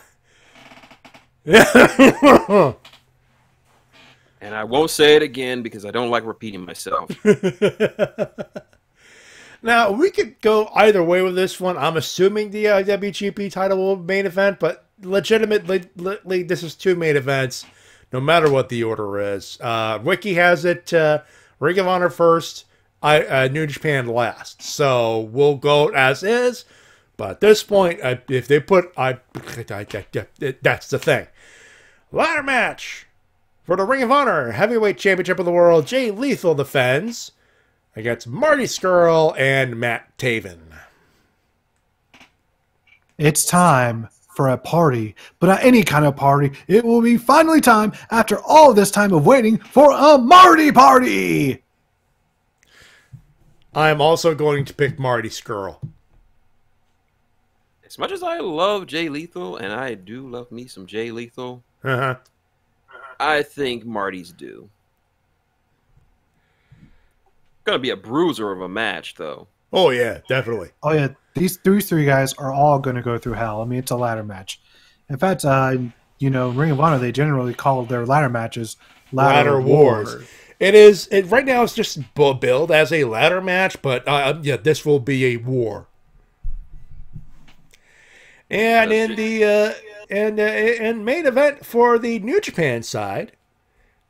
and I won't say it again because I don't like repeating myself. now we could go either way with this one. I'm assuming the uh, WGP title will be main event, but legitimately, this is two main events, no matter what the order is. Uh, Wiki has it. Uh, Ring of Honor first. I uh, New Japan last. So we'll go as is. But at this point, I, if they put, I, I, I- that's the thing. Ladder match for the Ring of Honor Heavyweight Championship of the World. Jay Lethal defends against Marty Scurll and Matt Taven. It's time for a party, but not any kind of party. It will be finally time after all this time of waiting for a Marty party. I'm also going to pick Marty Scurll. As much as I love Jay Lethal, and I do love me some Jay Lethal, Uh-huh. I think Marty's due. Gonna be a bruiser of a match, though. Oh yeah, definitely. Oh yeah, these these three guys are all going to go through hell. I mean, it's a ladder match. In fact, uh, you know, Ring of Honor they generally call their ladder matches ladder, Ladder Wars. It is it, right now. It's just bu- billed as a ladder match, but uh, yeah, this will be a war. And in the uh, and uh, and main event for the New Japan side,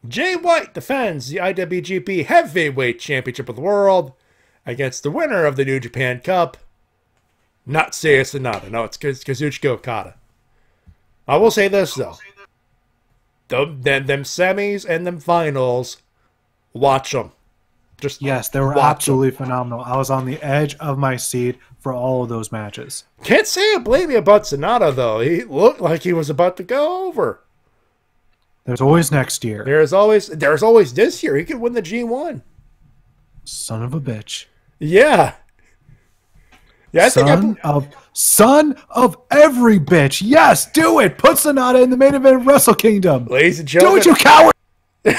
Jay White defends the IWGP Heavyweight Championship of the World against the winner of the New Japan Cup, not Seiya Sanada. No, it's Kazuchika Okada. I will say this though. Them, them, them semis and them finals, watch them. Just Yes, they were absolutely phenomenal. I was on the edge of my seat for all of those matches. Can't say I blame you about Sanada though. He looked like he was about to go over. There's always next year. There's always there's always this year. He could win the G one. Son of a bitch. Yeah. Yeah, I think I, son of son of every bitch. Yes, do it. Put Sanada in the main event of Wrestle Kingdom. ladies and gentlemen, Do it, you coward.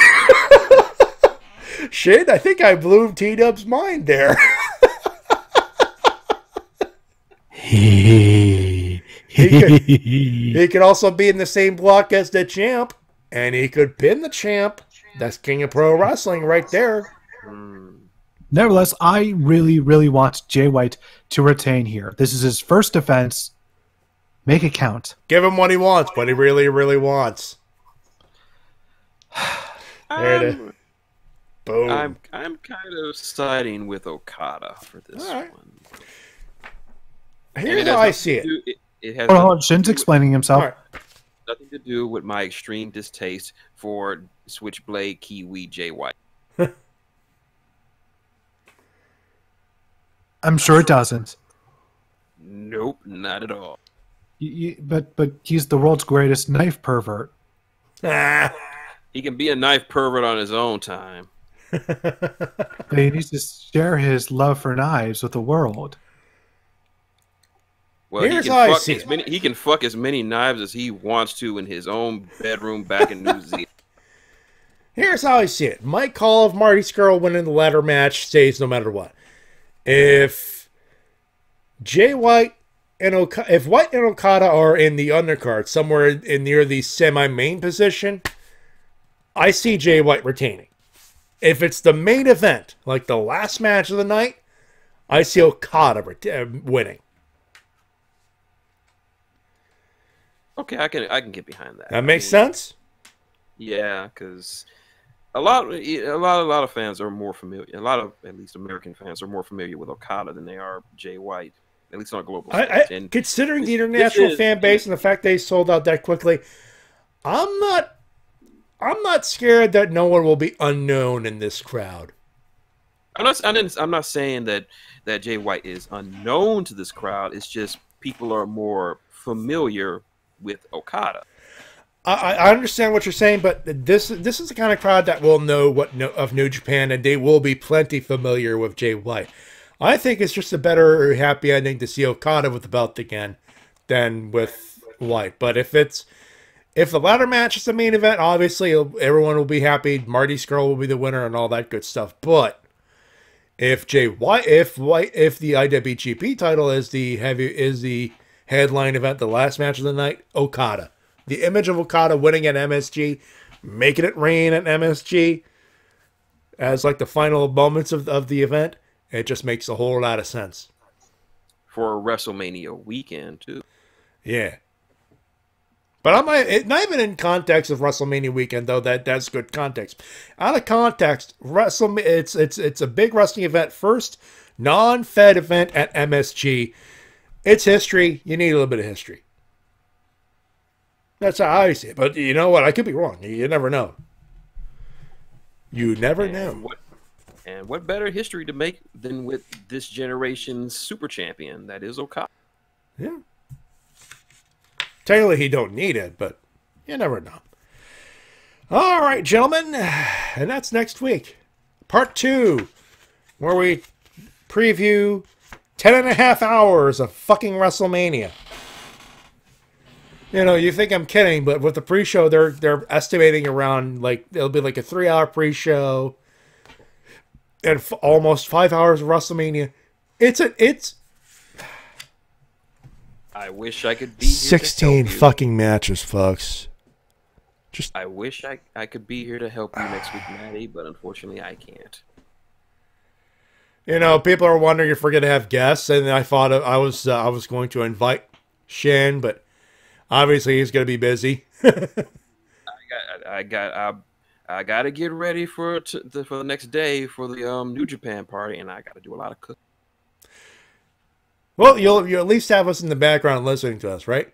Shit, I think I blew T Dub's mind there. he, could, he could also be in the same block as the champ, and he could pin the champ. That's King of Pro Wrestling right there. Nevertheless, I really, really want Jay White to retain here. This is his first defense. Make it count. Give him what he wants, what he really, really wants. There it is. I'm, Boom. I'm I'm kind of siding with Okada for this All right. one. Here's how I see it. do- it, it has Hold on, nothing. Shin's explaining himself. All right. nothing to do with my extreme distaste for Switchblade Kiwi Jay White. I'm sure it doesn't. Nope, not at all. You- you- but but he's the world's greatest knife pervert. Ah, He can be a knife pervert on his own time. But he needs to share his love for knives with the world. Well, Here's he how I can fuck see as many he can fuck as many knives as he wants to in his own bedroom back in New Zealand. Here's how I see it. My call of Marty Scurll winning the ladder match stays no matter what. If Jay White and Okada, if White and Okada are in the undercard somewhere in near the semi-main position, I see Jay White retaining. If it's the main event, like the last match of the night, I see Okada uh, winning. Okay, I can I can get behind that. That makes sense. Yeah, because a lot a lot a lot of fans are more familiar. A lot of at least American fans are more familiar with Okada than they are Jay White, at least on a global I. I, considering the international is- fan base and the fact they sold out that quickly, I'm not. I'm not scared that no one will be unknown in this crowd. I'm not. I didn't, I'm not saying that that Jay White is unknown to this crowd. It's just people are more familiar with Okada. I, I understand what you're saying, but this this is the kind of crowd that will know what no, of New Japan, and they will be plenty familiar with Jay White. I think it's just a better happy ending to see Okada with the belt again than with White. But if it's if the latter match is the main event, obviously everyone will be happy. Marty Scurll will be the winner and all that good stuff. But if Jay White, if White, if the IWGP title is the heavy is the headline event, the last match of the night, Okada the image of Okada winning at MSG, making it rain at MSG as like the final moments of, of the event, it just makes a whole lot of sense. For a WrestleMania weekend, too. Yeah. But I'm not, not even in context of WrestleMania weekend though. That that's good context. Out of context, WrestleMania it's it's it's a big wrestling event. First non-Fed event at MSG. It's history. You need a little bit of history. That's how I see it. But you know what? I could be wrong. You never know. You never and know. What, and what better history to make than with this generation's super champion that is Okada? Yeah. Technically, he don't need it, but you never know. All right, gentlemen, and that's next week. Part two, where we preview 10 and a half hours of fucking WrestleMania. You know, you think I'm kidding, but with the pre-show, they're they're estimating around like it'll be like a three-hour pre-show and f- almost five hours of WrestleMania. It's a it's I wish I could be sixteen help fucking matches, folks. Just I wish I, I could be here to help you next week, Matty, but unfortunately I can't. You know, people are wondering if we're gonna have guests, and I thought I was uh, I was going to invite Shin, but obviously he's gonna be busy. I got I got I, I got to get ready for the, for the next day for the um New Japan party, and I got to do a lot of cooking. well, you'll you at least have us in the background listening to us, right?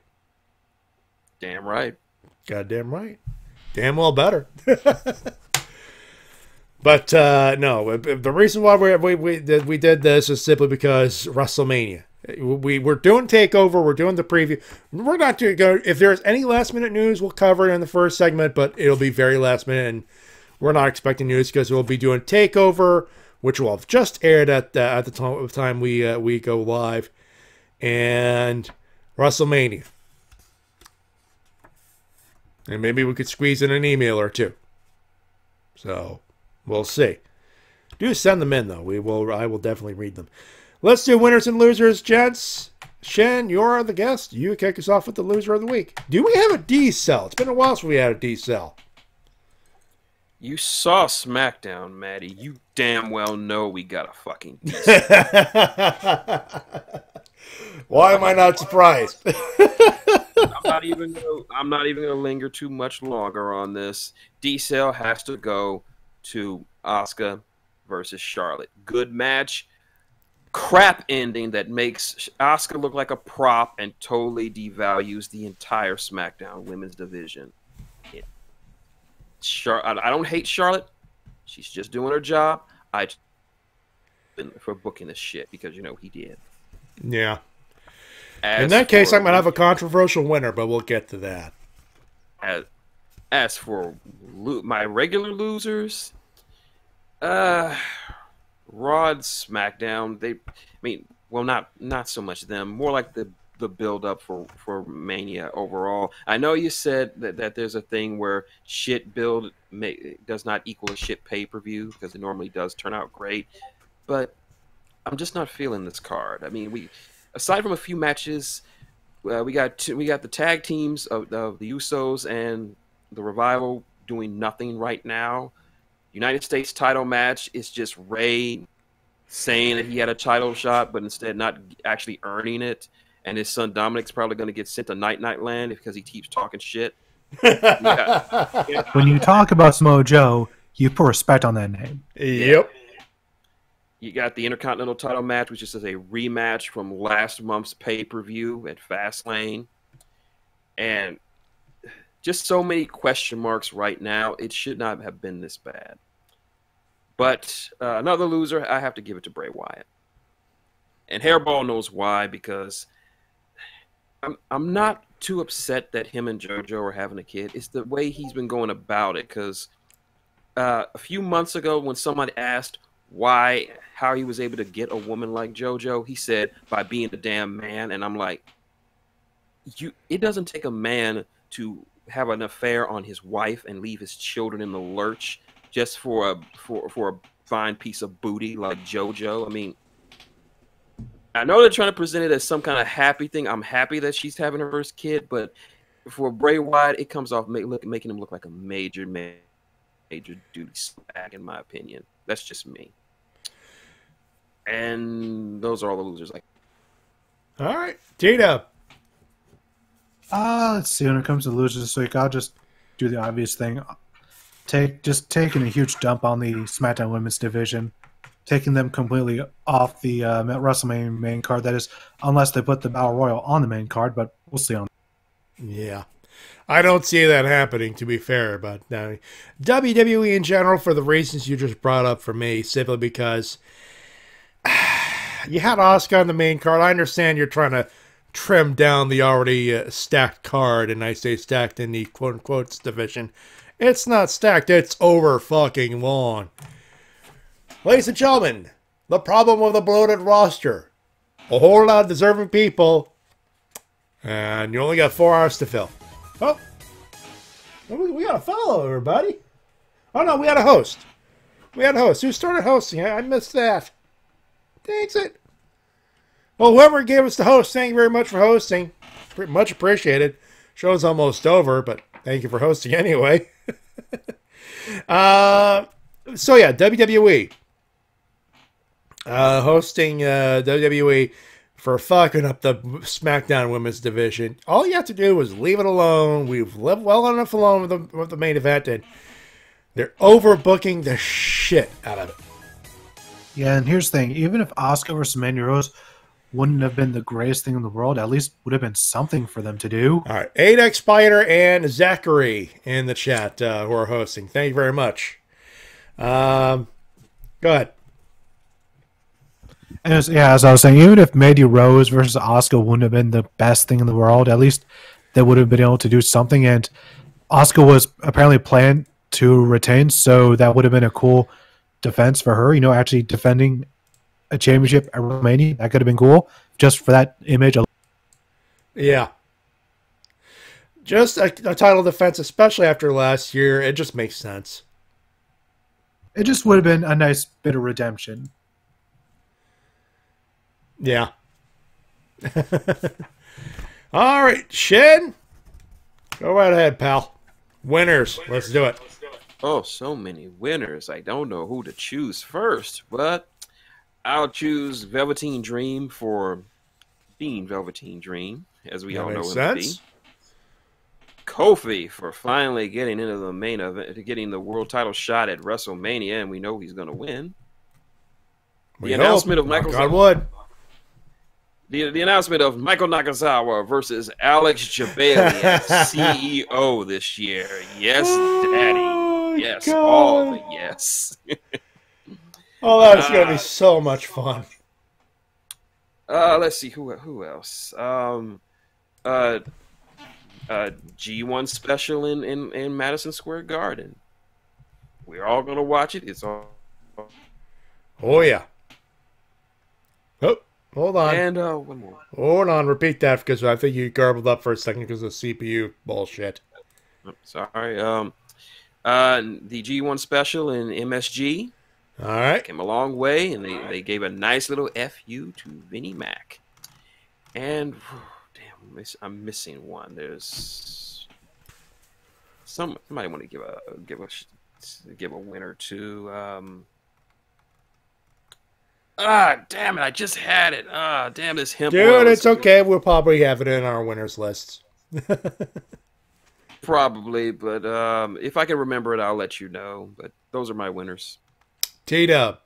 Damn right. Goddamn right. Damn well better. but uh, no, the reason why we we we did, we did this is simply because WrestleMania. We we're doing takeover. We're doing the preview. We're not doing go. If there's any last minute news, we'll cover it in the first segment, but it'll be very last minute, and we're not expecting news because we'll be doing takeover, which will have just aired at the, at the time time we uh, we go live, and WrestleMania. And maybe we could squeeze in an email or two. So we'll see. Do send them in though. We will. I will definitely read them. Let's do winners and losers, gents. Shin, you're the guest. You kick us off with the loser of the week. Do we have a D cell? It's been a while since we had a D cell. You saw SmackDown, Matty. You damn well know we got a fucking. Why am I not surprised? I'm not even. Gonna, I'm not even going to linger too much longer on this. D Cell has to go to Asuka versus Charlotte. Good match. Crap ending that makes Asuka look like a prop and totally devalues the entire SmackDown Women's division. It, Char- I I don't hate Charlotte. She's just doing her job. I for booking this shit because you know he did. yeah. In that case, I'm gonna have a controversial winner, but we'll get to that. as as for lo- my regular losers, uh, Rod SmackDown. They, I mean, well, not not so much them. More like the the build up for for Mania overall. I know you said that, that there's a thing where shit build may, does not equal a shit pay per view because it normally does turn out great, but I'm just not feeling this card. I mean, we aside from a few matches, uh, we got two, we got the tag teams of, of the Usos and the Revival doing nothing right now. United States title match is just Ray saying that he had a title shot, but instead not actually earning it. And his son Dominic's probably going to get sent to Night Night Land because he keeps talking shit. Yeah. When you talk about Samoa Joe, you put respect on that name. Yep. You got the Intercontinental title match, which is just a rematch from last month's pay per view at Fastlane. And just so many question marks right now. It should not have been this bad. But uh, another loser, I have to give it to Bray Wyatt. And Hairball knows why, because I'm, I'm not too upset that him and JoJo are having a kid. It's the way he's been going about it. Because uh, a few months ago, when somebody asked why, how he was able to get a woman like JoJo, he said by being a damn man. And I'm like, you. It doesn't take a man to have an affair on his wife and leave his children in the lurch just for a for for a fine piece of booty like JoJo. I mean, I know they're trying to present it as some kind of happy thing. I'm happy that she's having her first kid, but for Bray Wyatt, it comes off make, look, making him look like a major man, major duty slag, in my opinion. That's just me. And those are all the losers. Like, All right, Tito. Uh, let's see. When it comes to losers this week, I'll just do the obvious thing. Take just taking a huge dump on the SmackDown Women's Division, taking them completely off the uh, WrestleMania main card. That is, unless they put the Battle Royal on the main card, but we'll see on. Yeah. I don't see that happening, to be fair, but uh, WWE in general, for the reasons you just brought up for me, simply because you had Asuka on the main card. I understand you're trying to trim down the already uh, stacked card, and I say stacked in the quote unquote division. It's not stacked, it's over fucking long. Ladies and gentlemen, the problem with the bloated roster a whole lot of deserving people, and you only got four hours to fill. Oh, we, got to follow everybody. Oh no, we had a host. We had a host. Who started hosting? I, I missed that. Thanks it. Well, whoever gave us the host, thank you very much for hosting. Pretty much appreciated. Show's almost over, but thank you for hosting anyway. uh, so yeah, WWE. Uh, hosting uh, WWE for fucking up the SmackDown Women's Division. All you have to do is leave it alone. We've lived well enough alone with the, with the main event, and they're overbooking the shit out of it. Yeah, and here's the thing: even if Asuka versus Mandy Rose wouldn't have been the greatest thing in the world, at least would have been something for them to do. All right, Adex Spider and Zachary in the chat uh, who are hosting. Thank you very much. Um, go ahead. And as, yeah, as I was saying, even if Mandy Rose versus Asuka wouldn't have been the best thing in the world, at least they would have been able to do something. And Asuka was apparently planned to retain, so that would have been a cool defense for her. You know, actually defending a championship at WrestleMania that could have been cool just for that image. Yeah. Just a, a title defense, especially after last year, it just makes sense. It just would have been a nice bit of redemption. Yeah. All right, Shed. Go right ahead, pal. Winners. Let's do it. oh, so many winners. I don't know who to choose first, but I'll choose Velveteen Dream for being Velveteen Dream, as we That all know him makes to be. Kofi for finally getting into the main event, getting the world title shot at WrestleMania, and we know he's going to win. We the hope. announcement of Michael on wood. the, the announcement of Michael Nakazawa versus Alex Jebailey as CEO this year. Yes, Daddy. Oh, yes, all the yes. Oh, that's gonna Uh, be so much fun. Uh, let's see who who else. Um, uh, uh, G1 special in, in in Madison Square Garden. We're all gonna watch it. It's all. Oh yeah. Oh, hold on. And uh, one more. Hold on. Repeat that because I think you garbled up for a second because of CPU bullshit. Oh, Sorry. Um, uh, the G1 special in MSG. All right. Came a long way, and they, they gave a nice little fu to Vinnie Mac. And damn, miss, I'm missing one. There's some somebody want to give a give a give a winner to. Um, ah, damn it! I just had it. Ah, damn this hemp. Dude, it's okay. We'll probably have it in our winners list. Probably, but um, if I can remember it, I'll let you know. But those are my winners. Teed up.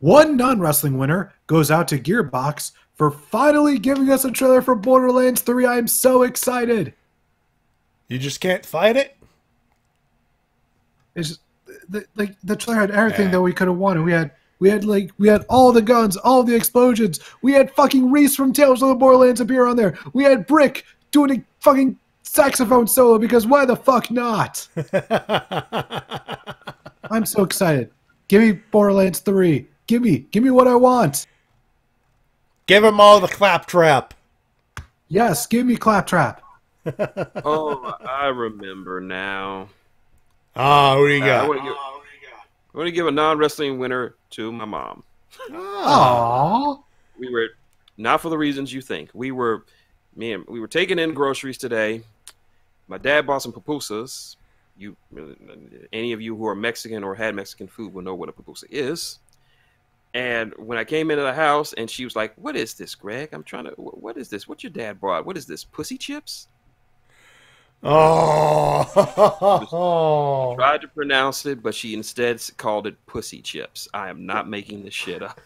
One non wrestling winner goes out to Gearbox for finally giving us a trailer for Borderlands 3. I am so excited. You just can't fight it? It's just, the, like the trailer had everything that we could have wanted. We had We had like we had all the guns, all the explosions. We had fucking Rhys from Tales of the Borderlands appear on there. We had Brick doing a fucking saxophone solo because why the fuck not? I'm so excited. Give me Borderlands 3. Give me, give me what I want. Give them all the claptrap. Yes, give me Claptrap. oh, I remember now. Ah, who do you got? I want to give, I wanna give a non wrestling winner to my mom. Aww. We were not for the reasons you think. We were, me and we were taking in groceries today. My dad bought some pupusas. You, any of you who are Mexican or had Mexican food will know what a pupusa is. And when I came into the house, and she was like, "What is this, Greg? I'm trying to. What is this? What your dad brought? What is this? Pussy chips?" Oh. Tried to pronounce it, but she instead called it pussy chips. I am not making this shit up.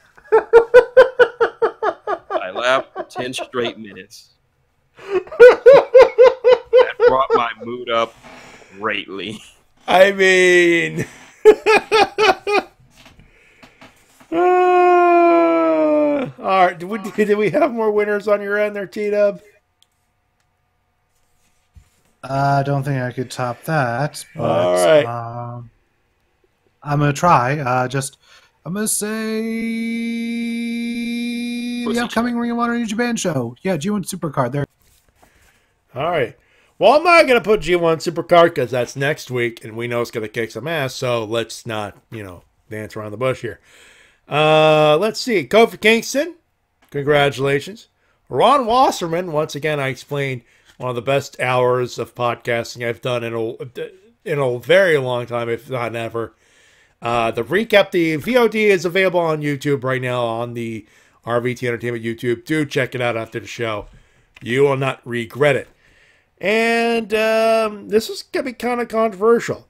I laughed for 10 straight minutes. that brought my mood up greatly. I mean, Uh, all right. Did we, did we have more winners on your end there, T Dub? I don't think I could top that. But, All right. um, I'm gonna try. Uh, just I'm gonna say the upcoming Ring of Honor New Japan show. Yeah, G1 Supercard. There. All right. Well, I'm not going to put G1 Supercard because that's next week, and we know it's going to kick some ass. So let's not, you know, dance around the bush here. Uh, let's see. Kofi Kingston, congratulations. Ron Wasserman, once again, I explained one of the best hours of podcasting I've done in a in a very long time, if not ever. Uh, the recap, the VOD is available on YouTube right now on the RVT Entertainment YouTube. Do check it out after the show. You will not regret it. And um, this is going to be kind of controversial.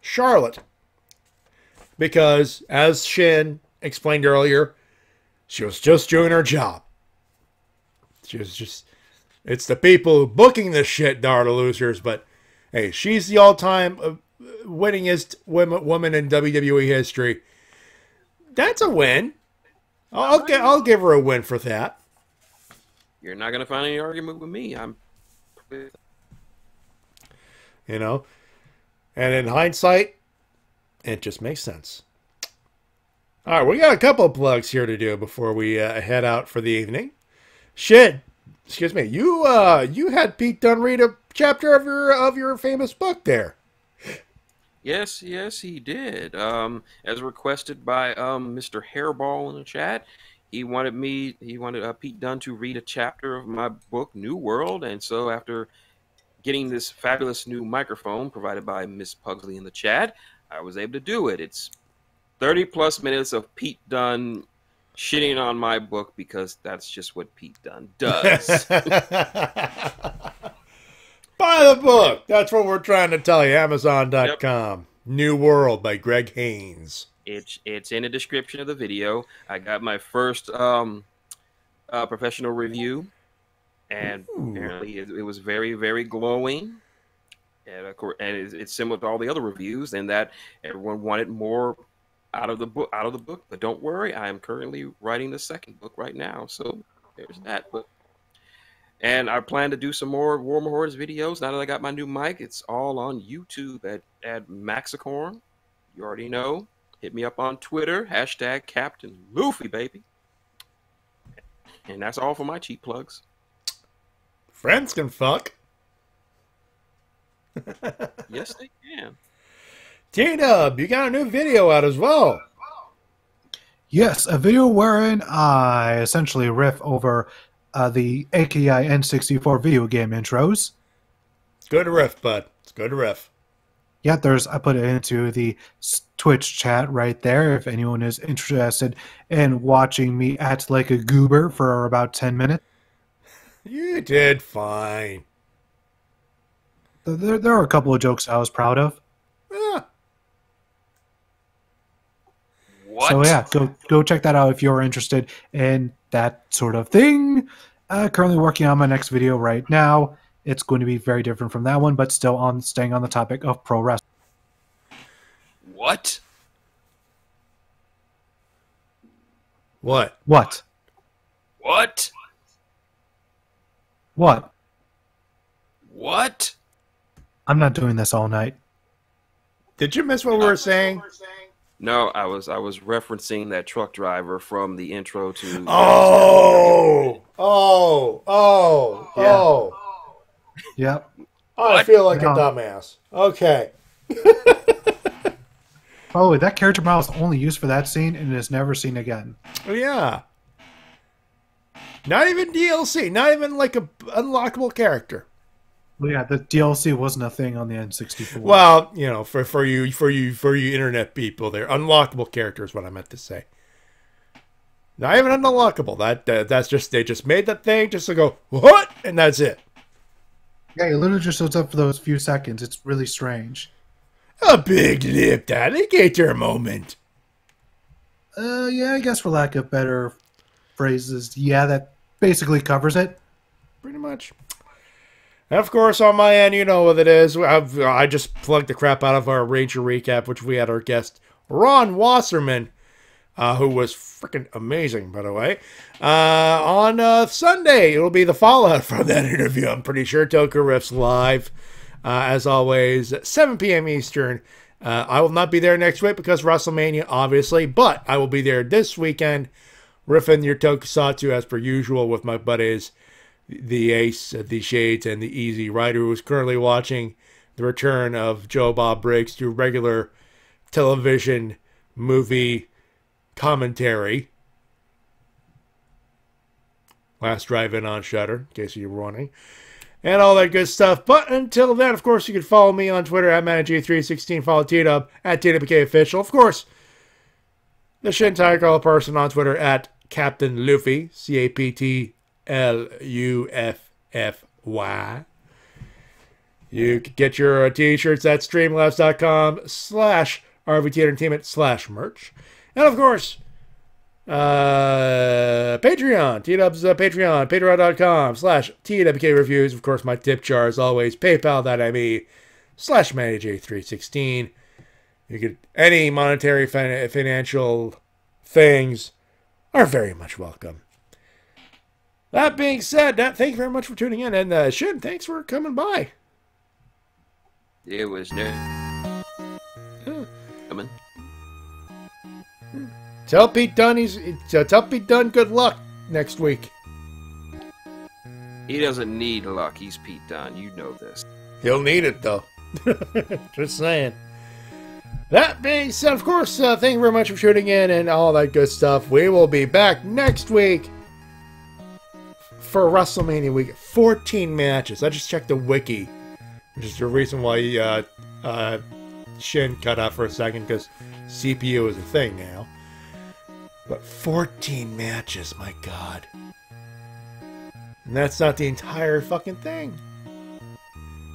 Charlotte. Because, as Shin explained earlier, she was just doing her job. She was just. It's the people booking this shit that are the losers, but hey, she's the all time uh, winningest woman in WWE history. That's a win. I'll, I'll, I'll give her a win for that. You're not going to find any argument with me. I'm. You know and in hindsight it just makes sense all right we got a couple plugs here to do before we uh, head out for the evening shit excuse me you uh you had pete dunne read a chapter of your of your famous book there Yes, yes, he did. Um, as requested by um, Mr. Hairball in the chat, he wanted me, he wanted uh, Pete Dunne to read a chapter of my book, New World. And so, after getting this fabulous new microphone provided by Miss Pugsley in the chat, I was able to do it. It's 30 plus minutes of Pete Dunne shitting on my book because that's just what Pete Dunne does. buy the book that's what we're trying to tell you amazon.com new world by greg haynes It's it's in the description of the video. I got my first um, uh, professional review, and apparently it, it was very very glowing. And of course, and it's, it's similar to all the other reviews, in that everyone wanted more out of the book. Out of the book, but don't worry, I am currently writing the second book right now. So there's that. But and I plan to do some more Warmahordes videos. Now that I got my new mic, it's all on YouTube at at Maxicorn. You already know. Hit me up on Twitter, hashtag Captain Luffy, baby. And that's all for my cheap plugs. friends can fuck Yes, they can. t-dub you got a new video out as well Yes, a video wherein I essentially riff over uh, the AKI N64 video game intros. good riff bud it's good riff Yeah, there's I put it into the Twitch chat right there if anyone is interested in watching me act like a goober for about 10 minutes. you did fine There, there are a couple of jokes I was proud of. yeah. What? So yeah, go go check that out if you're interested in that sort of thing. Uh, currently working on my next video right now. It's going to be very different from that one, but still on staying on the topic of pro wrestling. What? What? What? What? What? What? I'm not doing this all night. Did you miss what we were saying? No, I was I was referencing that truck driver from the intro to. Oh, oh, oh, Yeah. oh. Yep. I feel like No. a dumbass. Okay. By the way, that character model is only used for that scene and is never seen again. Oh, yeah. Not even DLC. Not even like a unlockable character. Well, yeah, the DLC wasn't a thing on the N64. Well, you know, for for you for you for you internet people, they're unlockable characters. What I meant to say. Not even unlockable. That uh, that's just they just made that thing just to go what, and that's it. Yeah, it literally just shows up for those few seconds. It's really strange. A big lipped alligator moment. Uh, yeah, I guess for lack of better phrases, yeah, that basically covers it. Pretty much. And of course, on my end, you know what it is. I've, I just plugged the crap out of our Ranger recap, which we had our guest Ron Wasserman, uh, who was freaking amazing, by the way. Uh, on uh, Sunday, it'll be the fallout from that interview. I'm pretty sure Toku Riffs live, uh, as always, 7 p.m. Eastern. Uh, I will not be there next week because WrestleMania, obviously, but I will be there this weekend, riffing your Tokusatsu as per usual with my buddies the Ace, the Shades, and the Easy Rider, who is currently watching the return of Joe Bob Briggs to regular television movie commentary. Last Drive In on Shudder, in case you were wondering. And all that good stuff. But until then, of course, you can follow me on Twitter at MattyJay316. Follow T-Dub at TWK Official. Of course, the ShintigerCurl person on Twitter at Captain Luffy, C A P T L U F F Y. You can get your uh, t-shirts at streamlabs.com slash RVT Entertainment slash merch. And of course, uh, Patreon, T-Dub's uh, Patreon, patreon.com slash TWK Reviews. Of course, my tip jar is always paypal.me slash mattyjay316. You get any monetary fin- financial things are very much welcome. That being said, that, thank you very much for tuning in. And uh, Shin, thanks for coming by. It was no. Coming. Tell Pete Dunne he's uh, tell Pete Dunne good luck next week. He doesn't need luck. He's Pete Dunne. You know this. He'll need it though. Just saying. That being said, of course, uh, thank you very much for tuning in and all that good stuff. We will be back next week for WrestleMania week. 14 matches. I just checked the wiki, which is the reason why uh, uh, Shin cut out for a second because CPU is a thing now. But 14 matches, my god. And that's not the entire fucking thing.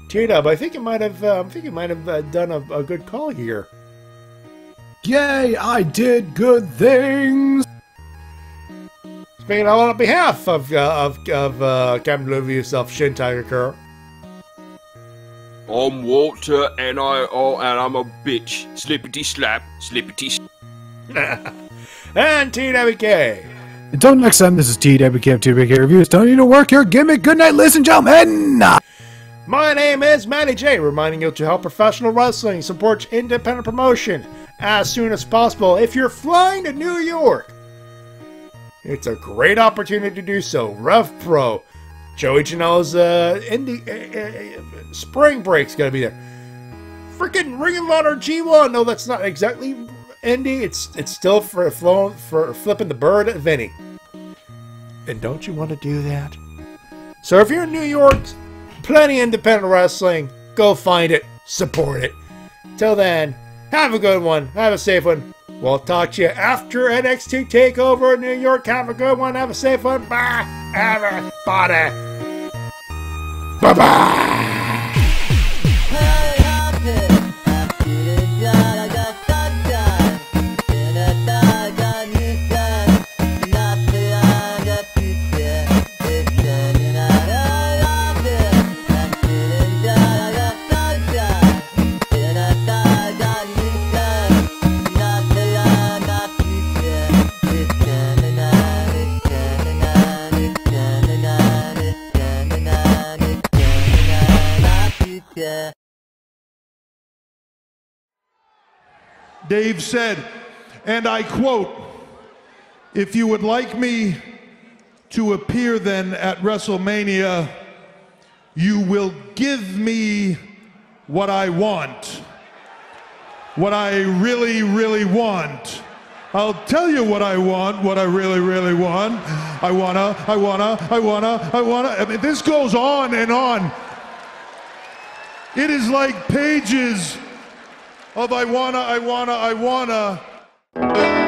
T-Dub, I think you might have, uh, I think you might have uh, done a, a good call here. Yay, I did good things! Speaking all on behalf of uh, of of uh, Captain Love yourself, Shin Tiger Curl. I'm Walter, and I oh, and I'm a bitch. Slippity slap, slippity. And TWK. Until next time, this is TWK of TWK Reviews. Don't need to work your gimmick. Good night, ladies and gentlemen! My name is Matty Jay, reminding you to help professional wrestling support independent promotion as soon as possible. If you're flying to New York, it's a great opportunity to do so. Rev Pro, Joey Janela's uh, indie, uh, uh, spring break's gonna be there. Freaking Ring of Honor G1. No, that's not exactly indie. It's it's still for flowing for flipping the bird at Vinny. And don't you want to do that? So if you're in New York, plenty of independent wrestling. Go find it, support it. Till then, have a good one. Have a safe one. We'll talk to you after NXT Takeover in New York. Have a good one. Have a safe one. Bye, everybody. Bye bye. Dave said, and I quote, If you would like me to appear then at WrestleMania, you will give me what I want. What I really, really want. I'll tell you what I want, what I really, really want. I wanna, I wanna, I wanna, I wanna. I mean, this goes on and on. It is like pages of I wanna, I wanna, I wanna.